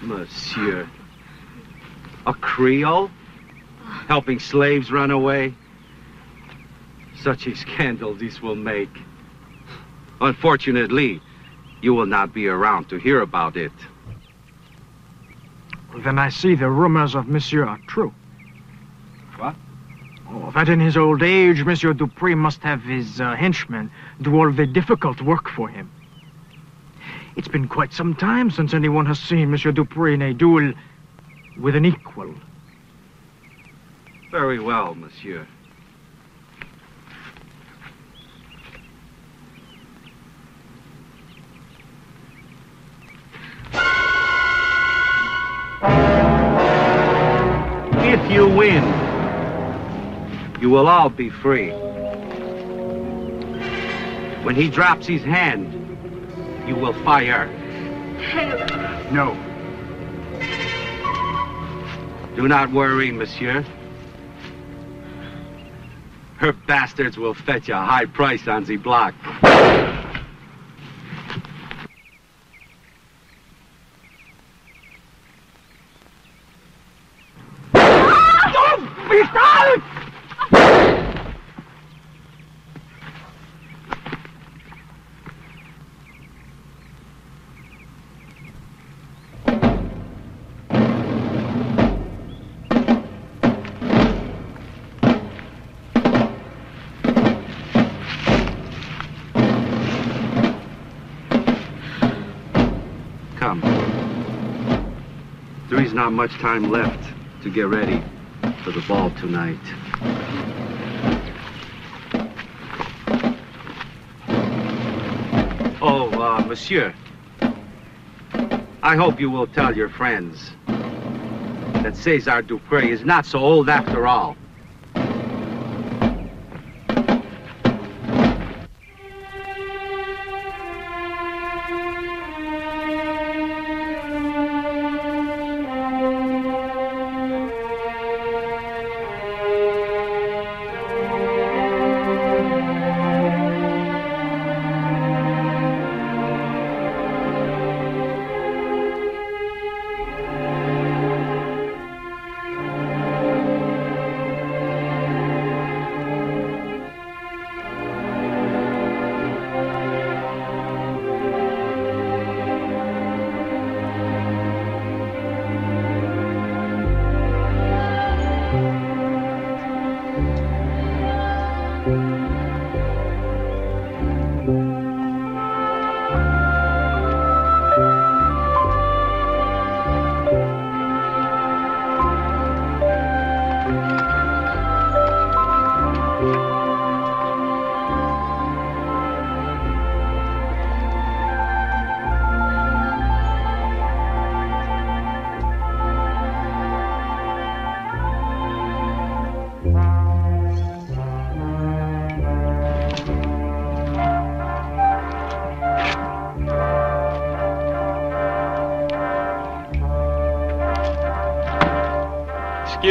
Monsieur. A Creole? Helping slaves run away? Such a scandal this will make. Unfortunately, you will not be around to hear about it. Then I see the rumors of Monsieur are true. What? Oh, that in his old age, Monsieur Dupre must have his uh, henchmen do all the difficult work for him. It's been quite some time since anyone has seen Monsieur Dupre in a duel with an equal. Very well, monsieur. If you win, you will all be free. When he drops his hand, you will fire. No. Do not worry, monsieur. Her bastards will fetch a high price on the block. Not much time left to get ready for the ball tonight. Oh, uh, monsieur. I hope you will tell your friends that Cesar Dupre is not so old after all.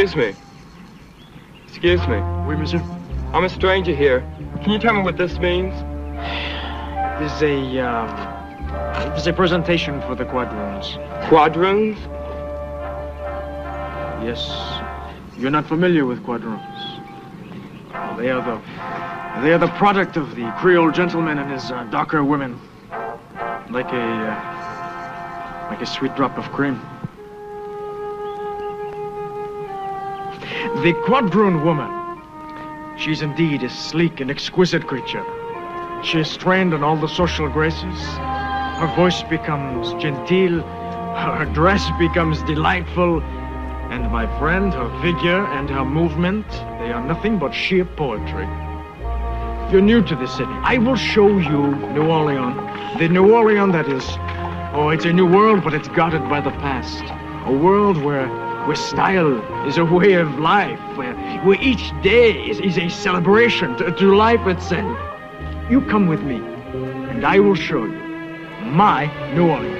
Excuse me. Excuse me. Oui, monsieur. I'm a stranger here. Can you tell me what this means? This is a, um, this is a presentation for the quadroons. Quadroons? Yes. You're not familiar with quadroons. They are the, they are the product of the Creole gentleman and his uh, darker women. Like a, uh, like a sweet drop of cream. The quadroon woman. She's indeed a sleek and exquisite creature. She is trained in all the social graces. Her voice becomes genteel. Her dress becomes delightful. And my friend, her figure and her movement, they are nothing but sheer poetry. You're new to this city. I will show you New Orleans. The New Orleans that is, oh, it's a new world, but it's guarded by the past. A world where where style is a way of life, where, where each day is, is a celebration to, to life itself. You come with me, and I will show you my New Orleans.